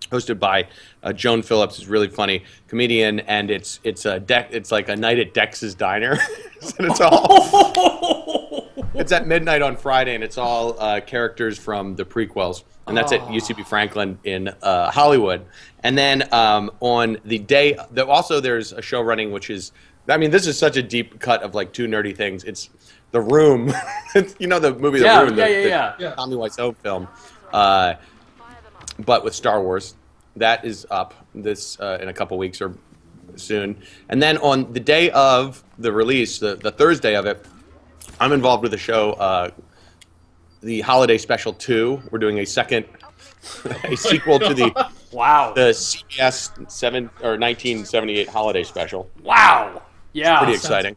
hosted by uh, Joan Phillips, who's a really funny comedian, and it's it's a deck. It's like a night at Dex's diner, and it's all. It's at midnight on Friday, and it's all uh, characters from the prequels, and that's at UCB Franklin in uh, Hollywood. And then um, on the day, the, also there's a show running, which is, I mean, this is such a deep cut of like two nerdy things. It's The Room, you know the movie The Yeah, Room, yeah, the, yeah, the yeah. Yeah. Tommy Wiseau film, uh, but with Star Wars. That is up this uh, in a couple weeks or soon. And then on the day of the release, the, the Thursday of it, I'm involved with a show, uh, the Holiday Special 2. We're doing a second, a sequel to the, Wow! the CBS 7 or 1978 Holiday Special. wow! Yeah. Pretty exciting.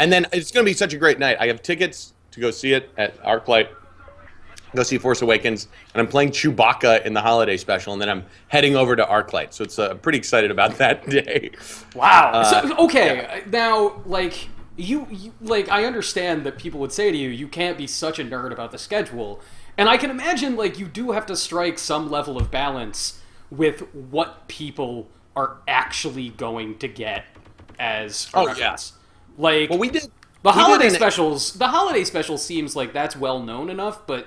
And then it's going to be such a great night. I have tickets to go see it at ArcLight. Go see Force Awakens, and I'm playing Chewbacca in the holiday special, and then I'm heading over to ArcLight. So it's uh, I'm pretty excited about that day. Wow. Uh, so, okay, now like you, you like I understand that people would say to you, you can't be such a nerd about the schedule, and I can imagine like you do have to strike some level of balance with what people are actually going to get as Oh, yeah. Like Well, we did the we holiday an- specials. The holiday special seems like that's well known enough, but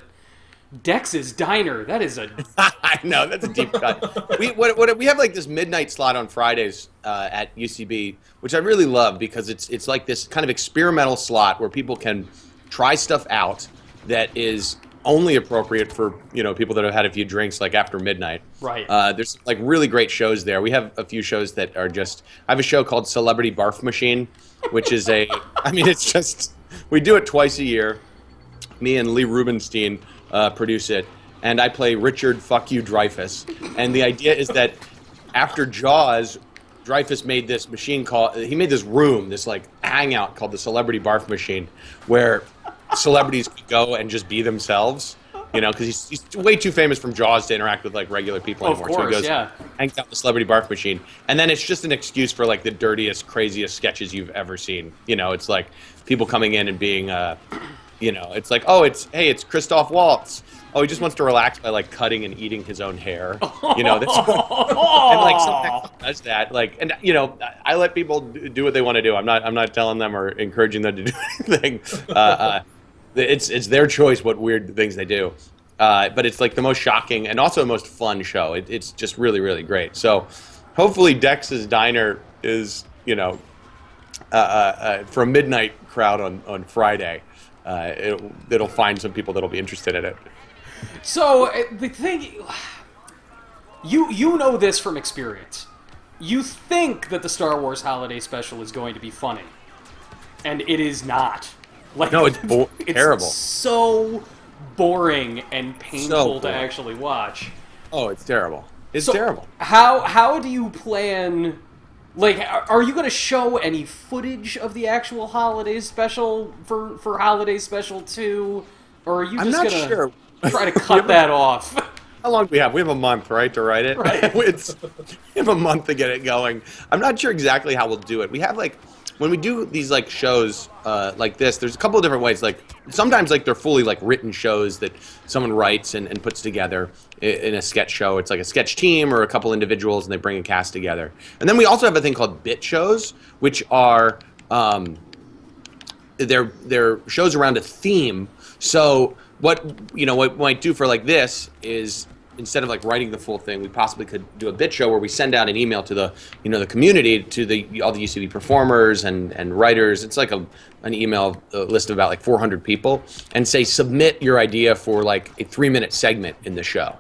Dex's Diner that is a I know that's a deep cut. we what, what, we have like this midnight slot on Fridays uh, at UCB, which I really love because it's it's like this kind of experimental slot where people can try stuff out that is only appropriate for you know people that have had a few drinks like after midnight. Right. Uh, there's like really great shows there. We have a few shows that are just. I have a show called Celebrity Barf Machine, which is a. I mean, it's just we do it twice a year. Me and Lee Rubenstein uh, produce it, and I play Richard Fuck You Dreyfuss. And the idea is that after Jaws, Dreyfuss made this machine called. He made this room, this like hangout called the Celebrity Barf Machine, where celebrities could go and just be themselves. You know, because he's, he's way too famous from Jaws to interact with like regular people anymore. so he goes, yeah. hangs out the Celebrity Barf Machine, and then it's just an excuse for like the dirtiest, craziest sketches you've ever seen. You know, it's like people coming in and being, uh, you know, it's like, oh, it's hey, it's Christoph Waltz. Oh, he just wants to relax by like cutting and eating his own hair. You know, that's and like sometimes does that. Like, and you know, I let people do do what they want to do. I'm not, I'm not telling them or encouraging them to do anything. Uh, uh, it's it's their choice what weird things they do. Uh, but it's like the most shocking and also the most fun show. It, it's just really really great. So hopefully Dex's Diner is you know uh, uh, uh, for a midnight crowd on on Friday. Uh, it'll, it'll find some people that'll be interested in it. So uh, the thing, you you know this from experience. You think that the Star Wars Holiday Special is going to be funny, and it is not. Like No, it's bo- terrible. So boring and painful to boring. actually watch. Oh, it's terrible. It's So terrible. How how do you plan? Like, are you going to show any footage of the actual holiday special for for holiday special two, or are you I'm just not gonna sure. try to cut that off? How long do we have? We have a month, right, to write it. Right. we have a month to get it going. I'm not sure exactly how we'll do it. We have like when we do these like shows uh, like this. There's a couple of different ways. Like sometimes like they're fully like written shows that someone writes and, and puts together in a sketch show. It's like a sketch team or a couple individuals, and they bring a cast together. And then we also have a thing called bit shows, which are um, their their shows around a theme. So what you know what we might do for like this is instead of like writing the full thing, we possibly could do a bit show where we send out an email to the you know the community to the all the UCB performers and and writers. It's like a an email list of about like 400 people and say submit your idea for like a three minute segment in the show.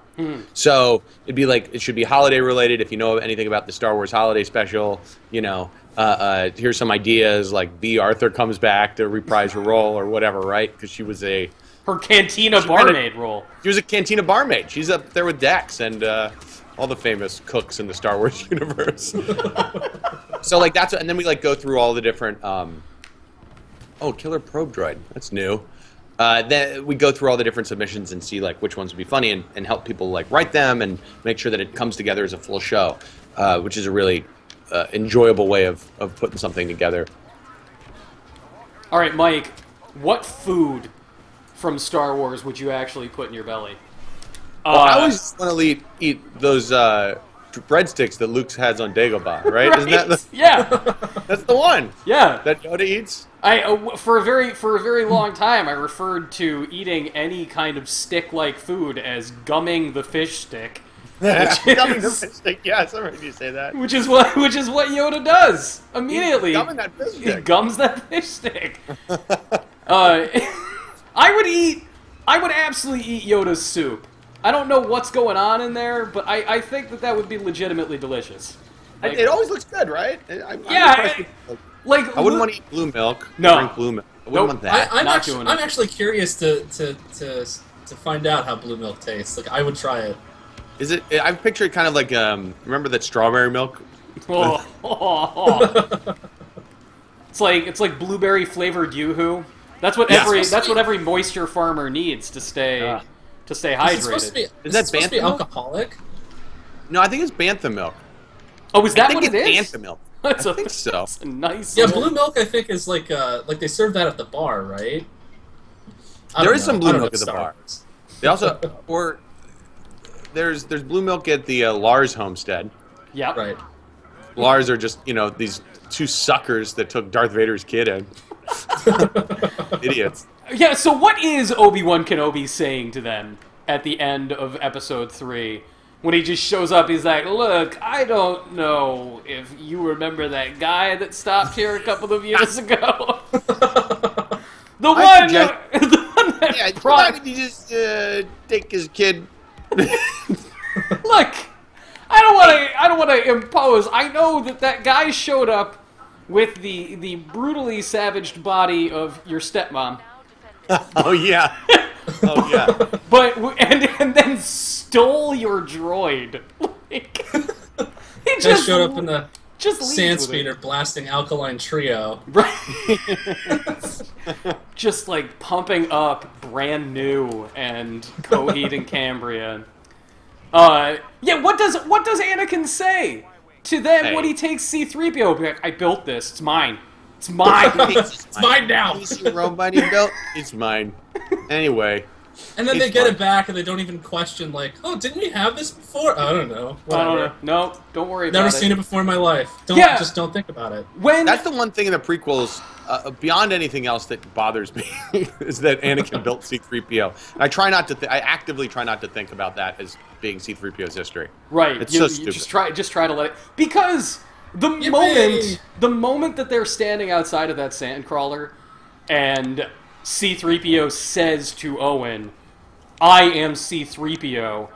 So it'd be like it should be holiday related. If you know anything about the Star Wars holiday special, you know, uh, uh, here's some ideas like Bea Arthur comes back to reprise her role or whatever, right? Because she was a Her cantina kinda- barmaid role. she was a cantina barmaid. She's up there with Dex and uh, all the famous cooks in the Star Wars universe. so like that's and then we like go through all the different. Um, oh, killer probe droid. That's new. Uh, then we go through all the different submissions and see like which ones would be funny and, and help people like write them and make sure that it comes together as a full show, uh, which is a really uh, enjoyable way of, of putting something together. All right, Mike, what food from Star Wars would you actually put in your belly? Well, I Uh, always want to eat, eat those uh, breadsticks that Luke has on Dagobah, right? Isn't that the, yeah, that's the one yeah. that Yoda eats? I uh, for a very for a very long time I referred to eating any kind of stick-like food as gumming the fish stick, Gumming the fish stick. Yeah, I heard you say that. which is what which is what Yoda does immediately. Gumming that fish stick. He gums that fish stick. uh, I would eat. I would absolutely eat Yoda's soup. I don't know what's going on in there, but I, I think that that would be legitimately delicious. Like, it always looks good, right? I, I'm Yeah, I- with- like I wouldn't Luke- want to eat blue milk. No. Drink blue milk. I wouldn't Nope. want that. I, I'm Not actually, doing I'm it. actually curious to, to to to find out how blue milk tastes. Like I would try it. Is it? I picture it kind of like um. Remember that strawberry milk? Oh. it's like it's like blueberry flavored yoo-hoo. That's what Yeah. every It's that's what every moisture farmer needs to stay Yeah. to stay Is it supposed to be? hydrated. Is, that it supposed to be bantha milk? alcoholic? No, I think it's bantha milk. Oh, is I that think what it it's is? bantha milk. That's I a- think so. That's a nice. Yeah, little- blue milk. I think is like uh like they serve that at the bar, right? I There don't some blue milk at the bar. They also or there's there's blue milk at the uh, Lars homestead. Yeah. Right. Lars are just you know these two suckers that took Darth Vader's kid in. Idiots. Yeah. So what is Obi Wan Kenobi saying to them at the end of Episode Three? When he just shows up, he's like, "Look, I don't know if you remember that guy that stopped here a couple of years ago. the I one, suggest- the one that Yeah, brought why would you just uh, take his kid? Look, I don't want to. I don't want to impose. I know that that guy showed up with the the brutally savaged body of your stepmom, oh yeah. Oh yeah. but and and then stole your droid. Like, he Guy just showed up in the just sand speeder blasting alkaline trio. Right. just like pumping up brand new and Coheed and Cambria. Uh, yeah. What does what does Anakin say to them when Hey. he takes C three PO? be like, I built this. It's mine. It's mine. it's mine now. You see robot you built? It's mine. Anyway, And then they get fine. it back and they don't even question like, oh, didn't we have this before? I don't know. I don't know. No, don't worry Never about seen it. it before in my life. Don't Yeah. just don't think about it. When that's the one thing in the prequels, uh, beyond anything else that bothers me, is that Anakin built C-3PO. And I try not to. Th- I actively try not to think about that as being C-3PO's history. Right. It's you, so you stupid. just try just try to let it because the Yippee! moment the moment that they're standing outside of that sandcrawler and C3PO says to Owen, "I am C3PO."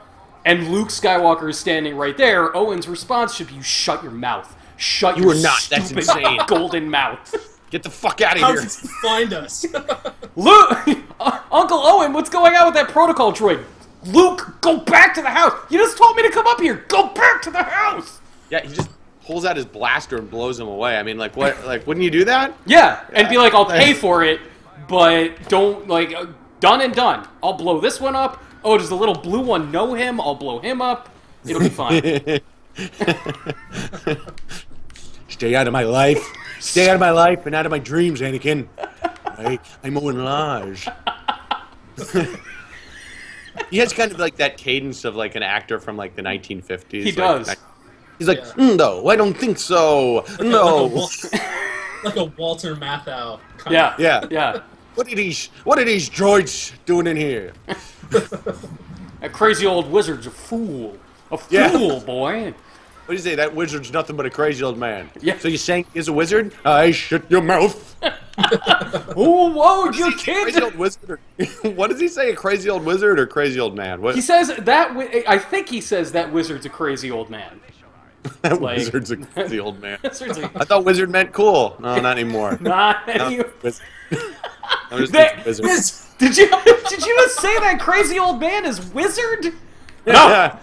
And Luke Skywalker is standing right there. Owen's response should be, "You shut your mouth. Shut You your are not. That's insane." golden mouth." Get the fuck out of How here! did you find us? Luke, uh, Uncle Owen, what's going on with that protocol droid? Luke, go back to the house. You just told me to come up here. Go back to the house. Yeah, he just pulls out his blaster and blows him away. I mean, like what? Like, wouldn't you do that? Yeah, and be like, I'll pay for it, but don't like uh, done and done. I'll blow this one up. Oh, does the little blue one know him? I'll blow him up. It'll be fine. Stay out of my life. Stay out of my life and out of my dreams, Anakin. I, I'm Owen Lodge. he has kind of like that cadence of like an actor from like the 1950s. He like, does. like- he's like, Yeah. "Mm, no, I don't think so. No. like a Walter Matthau. Kind Yeah. Yeah. Yeah. What are these? What are these droids doing in here? That crazy old wizard's a fool. A Yeah. fool, boy. What do you say? That wizard's nothing but a crazy old man. Yeah. So you saying he's a wizard? I shut your mouth. Oh, whoa, you a crazy old wizard. Or, what does he say? A crazy old wizard or crazy old man? What? He says that. I think he says that wizard's a crazy old man. that like- wizard's a crazy old man. I thought wizard meant cool. No, not anymore. not No, any. wizard. I'm just That- wizard. This- Did you did you just say that crazy old man is wizard? Yeah.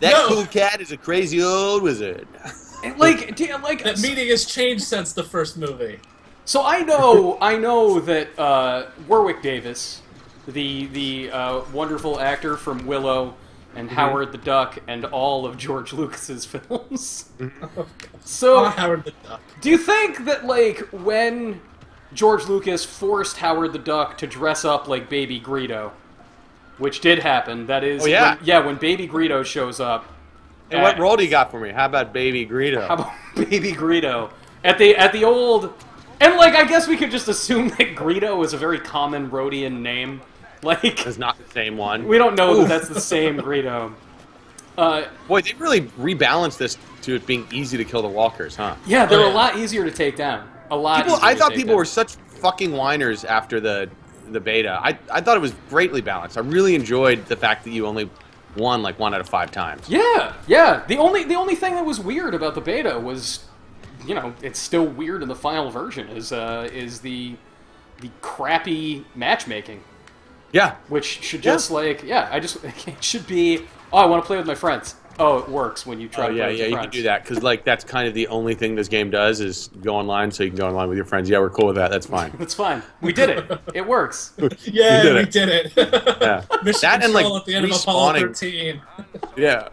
That No. cool cat is a crazy old wizard. Like, do you- like that meaning has changed since the first movie. So I know, I know that uh, Warwick Davis, the the uh, wonderful actor from Willow and Mm-hmm. Howard the Duck and all of George Lucas's films. Mm-hmm. so, Oh, Howard the Duck. do you think that like when George Lucas forced Howard the Duck to dress up like Baby Greedo, which did happen? That is, Oh, yeah. when, yeah, when Baby Greedo shows up. Hey, what uh, role do you got for me? How about Baby Greedo? How about Baby Greedo at the at the old? And like, I guess we could just assume that Greedo is a very common Rodian name. Like, It's not the same one. we don't know that that's the same Greedo. Uh, Boy, they really rebalanced this to it being easy to kill the walkers, huh? yeah, they're Oh, a lot easier to take down. A lot. People, easier I thought people down. were such fucking whiners after the the beta. I, I thought it was greatly balanced. I really enjoyed the fact that you only won like one out of five times. Yeah, yeah. The only the only thing that was weird about the beta was, you know, it's still weird in the final version. Is uh is the the crappy matchmaking. Yeah. which should Yeah. just like yeah i just it should be oh i want to play with my friends oh it works when you try Oh to yeah, play yeah, you can do that because like that's kind of the only thing this game does is go online, so you can go online with your friends. Yeah, we're cool with that. That's fine. that's fine we did it it works Yeah, did we it. did it. Yeah, Mission that and Control like at the end of Apollo 13. Yeah.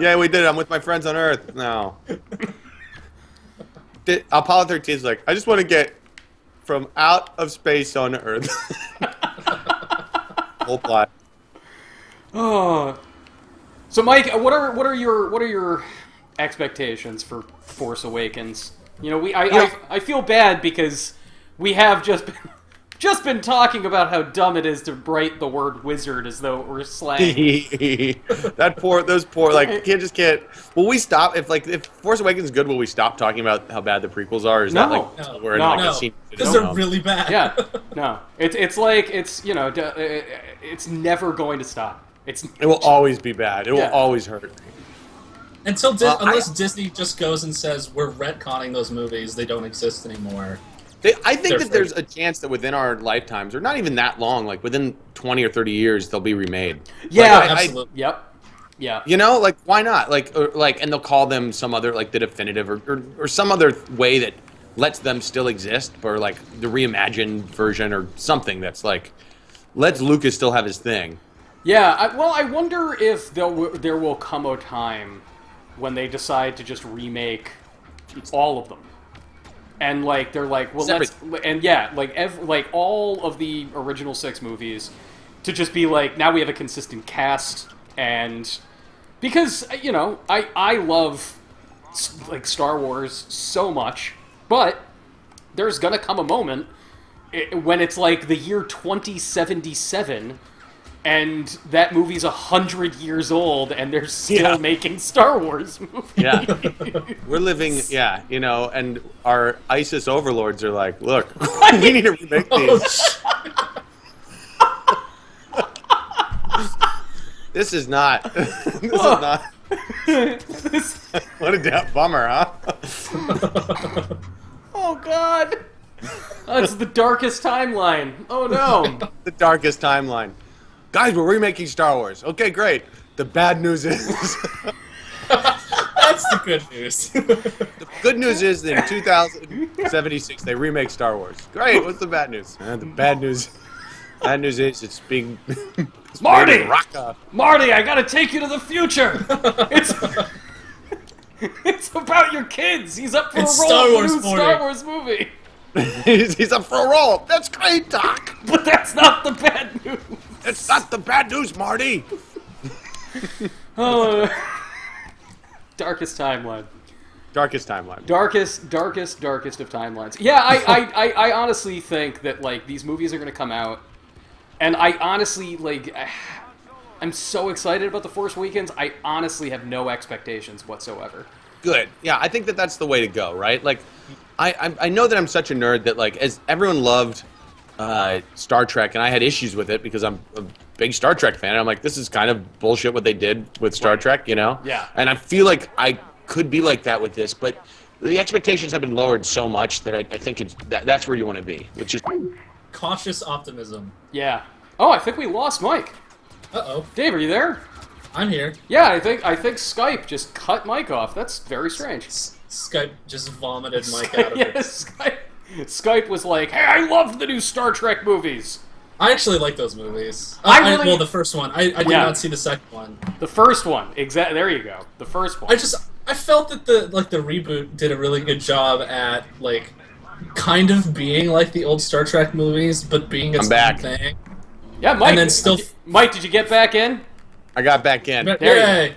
yeah, we did it. I'm with my friends on Earth now. Did, Apollo 13 is like, I just want to get from out of space on Earth. Whole plot. oh so mike what are what are your what are your expectations for force awakens you know we i Yeah. I, I feel bad because we have just been just been talking about how dumb it is to write the word wizard as though it were slang that poor, those poor, like, you can't just can't. Will we stop if, like, if Force Awakens is good? Will we stop talking about how bad the prequels are? Is that like No. we're in No. like No, a scene? because No. they're really bad. yeah no it's it's like it's you know uh, it's never going to stop it's It will always be bad. It will always hurt. Until Dis- Well, uh, I- unless Disney just goes and says we're retconning those movies, they don't exist anymore. They, I think They're that there's a chance that within our lifetimes, or not even that long, like within 20 or 30 years, they'll be remade. yeah Like, I- I- Absolutely. yep yeah You know, like why not? Like, or, like, and they'll call them some other, like the definitive, or, or, or some other way that lets them still exist, or like the reimagined version, or something that's like lets Lucas still have his thing. Yeah, I, well, I wonder if there'll, there will come a time when they decide to just remake all of them, and like they're like, well, let's and yeah, like ev- like all of the original six movies to just be like, now we have a consistent cast, and because you know, I I love like Star Wars so much, but there's gonna come a moment eh, when it's like the year 2077 and that movie's a hundred years old and they're still Yeah. making Star Wars movies. Yeah. We're living, yeah, you know, and our ISIS overlords are like, look, we need to remake Oh, these. This is not. this is not. What a da- bummer, huh? oh god. That's the darkest timeline. Oh no. the darkest timeline. Guys, we're remaking Star Wars. Okay, great. The bad news is. That's the good news. the good news is that in 2076 they remake Star Wars. Great. What's the bad news? Uh, the bad news. Bad news is it's being. it's Marty! made. Marty, I gotta take you to the future. It's It's about your kids. He's up for It's a role Star in Wars a new Star Wars movie. he's, he's up for a role. That's great, Doc. But that's not the bad news. It's not the bad news, Marty. Oh, darkest timeline. Darkest timeline. darkest, darkest, darkest of timelines. Yeah, I, I, I, I honestly think that like these movies are gonna come out, and I honestly like, I'm so excited about the Force Awakens. I honestly have no expectations whatsoever. Good. Yeah, I think that that's the way to go, right? Like, I I, I know that I'm such a nerd that like as everyone loved uh, Star Trek, and I had issues with it because I'm a big Star Trek fan. And I'm like, this is kind of bullshit what they did with Star Right. Trek, you know? Yeah. And I feel like I could be like that with this, but the expectations have been lowered so much that I, I think it's that, that's where you want to be, which is Cautious optimism. Yeah. Oh, I think we lost Mike. Uh oh, Dave, are you there? I'm here. Yeah, I think I think Skype just cut Mike off. That's very strange. S- Skype just vomited Mike out of yeah, it. Skype. Skype was like, "Hey, I love the new Star Trek movies." I actually like those movies. I I, really- well, the first one. I, I did Yeah. not see the second one. The first one, exactly. There you go. The first one. I just I felt that the like the reboot did a really good job at like kind of being like the old Star Trek movies, but being its I'm back. own thing. yeah, Mike. and then still- Mike, did you get back in? I got back in. But, There you yay.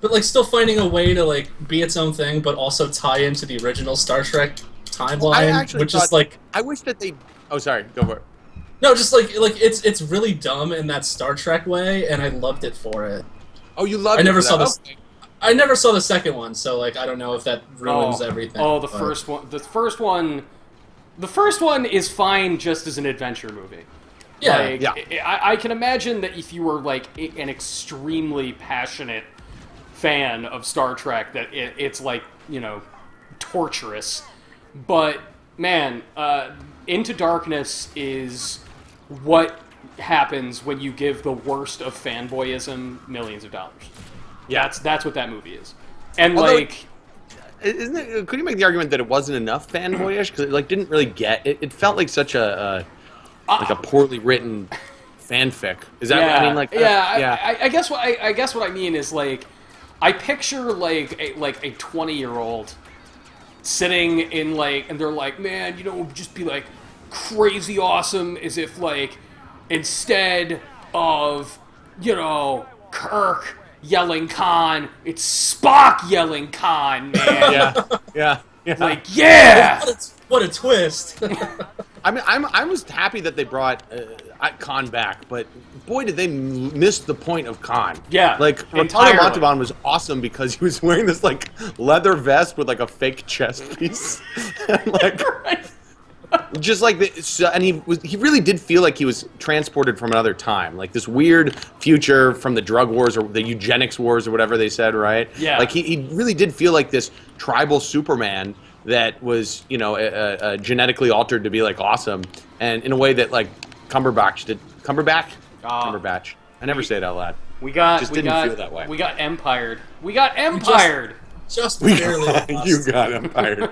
But like still finding a way to like be its own thing, but also tie into the original Star Trek timeline, actually which is like I wish that they. Oh, sorry. Go for it. no, just like like it's it's really dumb in that Star Trek way, and I loved it for it. Oh, you love. I never saw that. this. I never saw the second one, so like I don't know if that ruins oh, everything. Oh, the but- first one. The first one. The first one is fine just as an adventure movie. Yeah, Like, Yeah. I, I can imagine that if you were like an extremely passionate fan of Star Trek, that it, it's like you know torturous. But man, uh, Into Darkness is what happens when you give the worst of fanboyism millions of dollars. Yeah. That's that's what that movie is. And Although- like, Isn't it? Could you make the argument that it wasn't enough fanboyish because it like didn't really get it? It felt like such a, a like a poorly written fanfic. Is that? yeah, I mean, like, uh, yeah, I- yeah. I, I guess what I, I guess what I mean is like, I picture like a, like a twenty year old sitting in like, and they're like, man, you know, it would just be like crazy awesome as if like instead of you know Kirk yelling Khan, it's Spock yelling Khan, man. yeah, yeah, yeah. Like, yeah. What a, what a twist! I mean, I'm I was happy that they brought uh, Khan back, but boy, did they m- miss the point of Khan. Yeah, like Ricardo. Montalban was awesome because he was wearing this like leather vest with like a fake chest piece, and, like just like the, so, and he was he really did feel like he was transported from another time, like this weird future from the drug wars or the eugenics wars or whatever they said, right? Yeah. like he, he really did feel like this tribal Superman that was you know uh, uh, genetically altered to be like awesome, and in a way that like Cumberbatch did. Cumberbatch, Ah. Cumberbatch. I never say it out loud. We got Just we didn't got feel that way. we got empired. We got empired. Just We barely. got, lost. you got empired.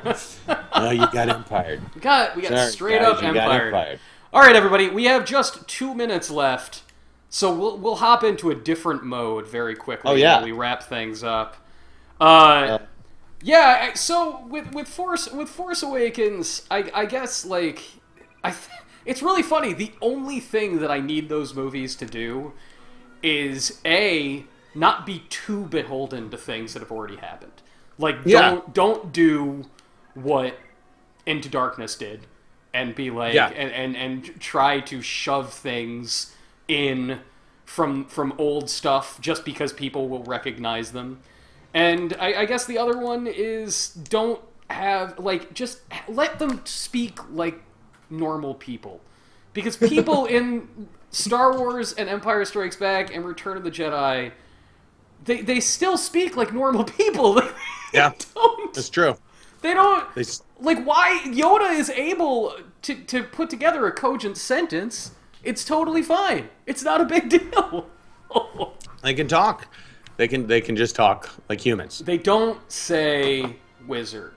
oh, you got empired. We got we got Sorry, straight guys, up you got empired. empired. All right, everybody, we have just two minutes left, so we'll we'll hop into a different mode very quickly. Oh, yeah. while we wrap things up. Uh, yeah. I- So with with Force with Force Awakens, I I guess like I. Th- it's really funny. The only thing that I need those movies to do is a not be too beholden to things that have already happened. Like Yeah. don't don't do what Into Darkness did and be like Yeah. and, and and try to shove things in from from old stuff just because people will recognize them. And I, I guess the other one is don't have like just let them speak like normal people because people in Star Wars and Empire Strikes Back and Return of the Jedi they they still speak like normal people. They Yeah. don't. That's true. They don't. They s- Like why Yoda is able to to put together a cogent sentence? It's totally fine. It's not a big deal. They can talk. They can. They can just talk like humans. they don't say wizard.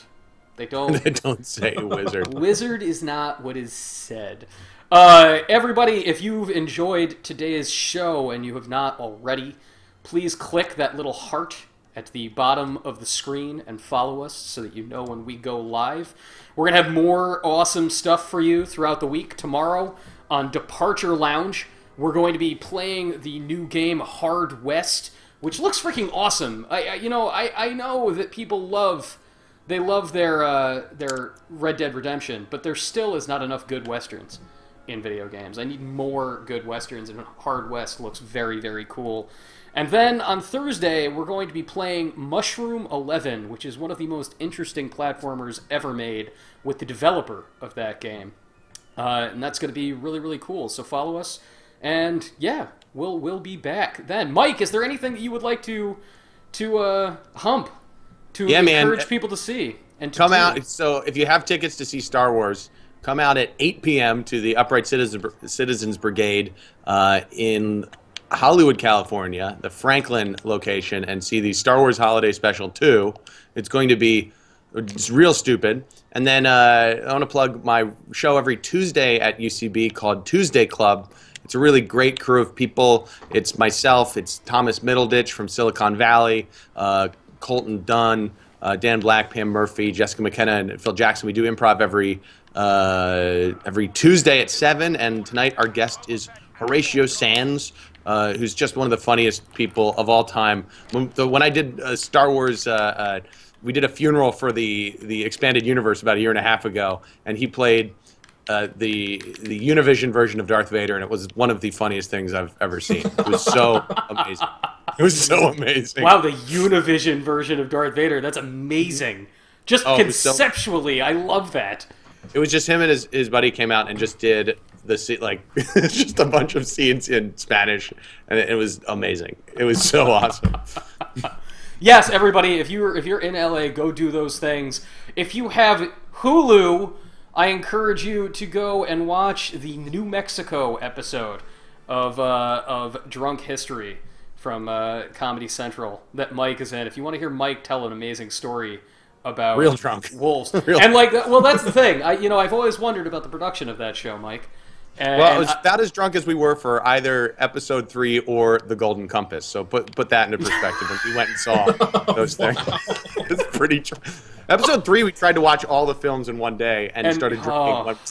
They don't They don't say wizard. Wizard is not what is said. Uh, everybody, if you've enjoyed today's show and you have not already, please click that little heart at the bottom of the screen and follow us so that you know when we go live. We're going to have more awesome stuff for you throughout the week. Tomorrow on Departure Lounge, we're going to be playing the new game Hard West, which looks freaking awesome. I, I you know, I, I know that people love they love their uh, their Red Dead Redemption, but there still is not enough good westerns in video games. I need more good westerns, and Hard West looks very very cool. And then on Thursday, we're going to be playing Mushroom 11, which is one of the most interesting platformers ever made with the developer of that game. Uh, and that's going to be really, really cool. So follow us. And yeah, we'll, we'll be back then. Mike, is there anything that you would like to, to uh, hump? To Yeah, man. encourage people to see? And to come do? out. So if you have tickets to see Star Wars, come out at 8 p.m. to the Upright Citizens, Citizens Brigade uh, in Hollywood, California, the Franklin location, and see the Star Wars Holiday Special 2. It's going to be it's real stupid. And then uh, I want to plug my show every Tuesday at UCB called Tuesday Club. It's a really great crew of people. It's myself, it's Thomas Middleditch from Silicon Valley, uh, Colton Dunn, uh, Dan Black, Pam Murphy, Jessica McKenna, and Phil Jackson. We do improv every uh, every Tuesday at seven, and tonight our guest is Horatio Sanz, uh, who's just one of the funniest people of all time. When, the, when I did uh, Star Wars. Uh, uh, we did a funeral for the the expanded universe about a year and a half ago, and he played uh, the the Univision version of Darth Vader, and it was one of the funniest things I've ever seen. It was so amazing. It was so amazing. Wow, the Univision version of Darth Vader. That's amazing. Just Oh, was so- conceptually, I love that. It was just him and his, his buddy came out and just did the like just a bunch of scenes in Spanish, and it, it was amazing. It was so awesome. Yes, everybody, if you're if you're in LA, go do those things. If you have Hulu, I encourage you to go and watch the New Mexico episode of uh, of Drunk History from uh, Comedy Central that Mike is in. If you want to hear Mike tell an amazing story about Real drunk. wolves, Real- and like well, that's the thing. I you know I've always wondered about the production of that show, Mike. And, Well, was about as drunk as we were for either episode three or the Golden Compass. So put put that into perspective when we went and saw those things. it's pretty. Tr- episode three, we tried to watch all the films in one day and, And- started drinking. oh. one-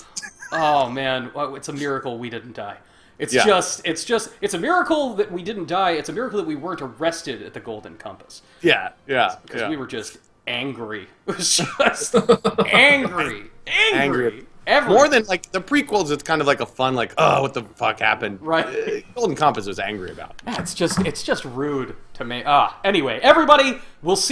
Oh man, Well, it's a miracle we didn't die. It's Yeah. just, it's just, it's a miracle that we didn't die. It's a miracle that we weren't arrested at the Golden Compass yeah, yeah, because yeah. we were just angry. It was just angry, angry. Angry. More than like the prequels, it's kind of like a fun, like, oh, what the fuck happened? Right. Uh, Golden Compass was angry about. Yeah, it's just, it's just rude to me. Ah, anyway, everybody, we'll see.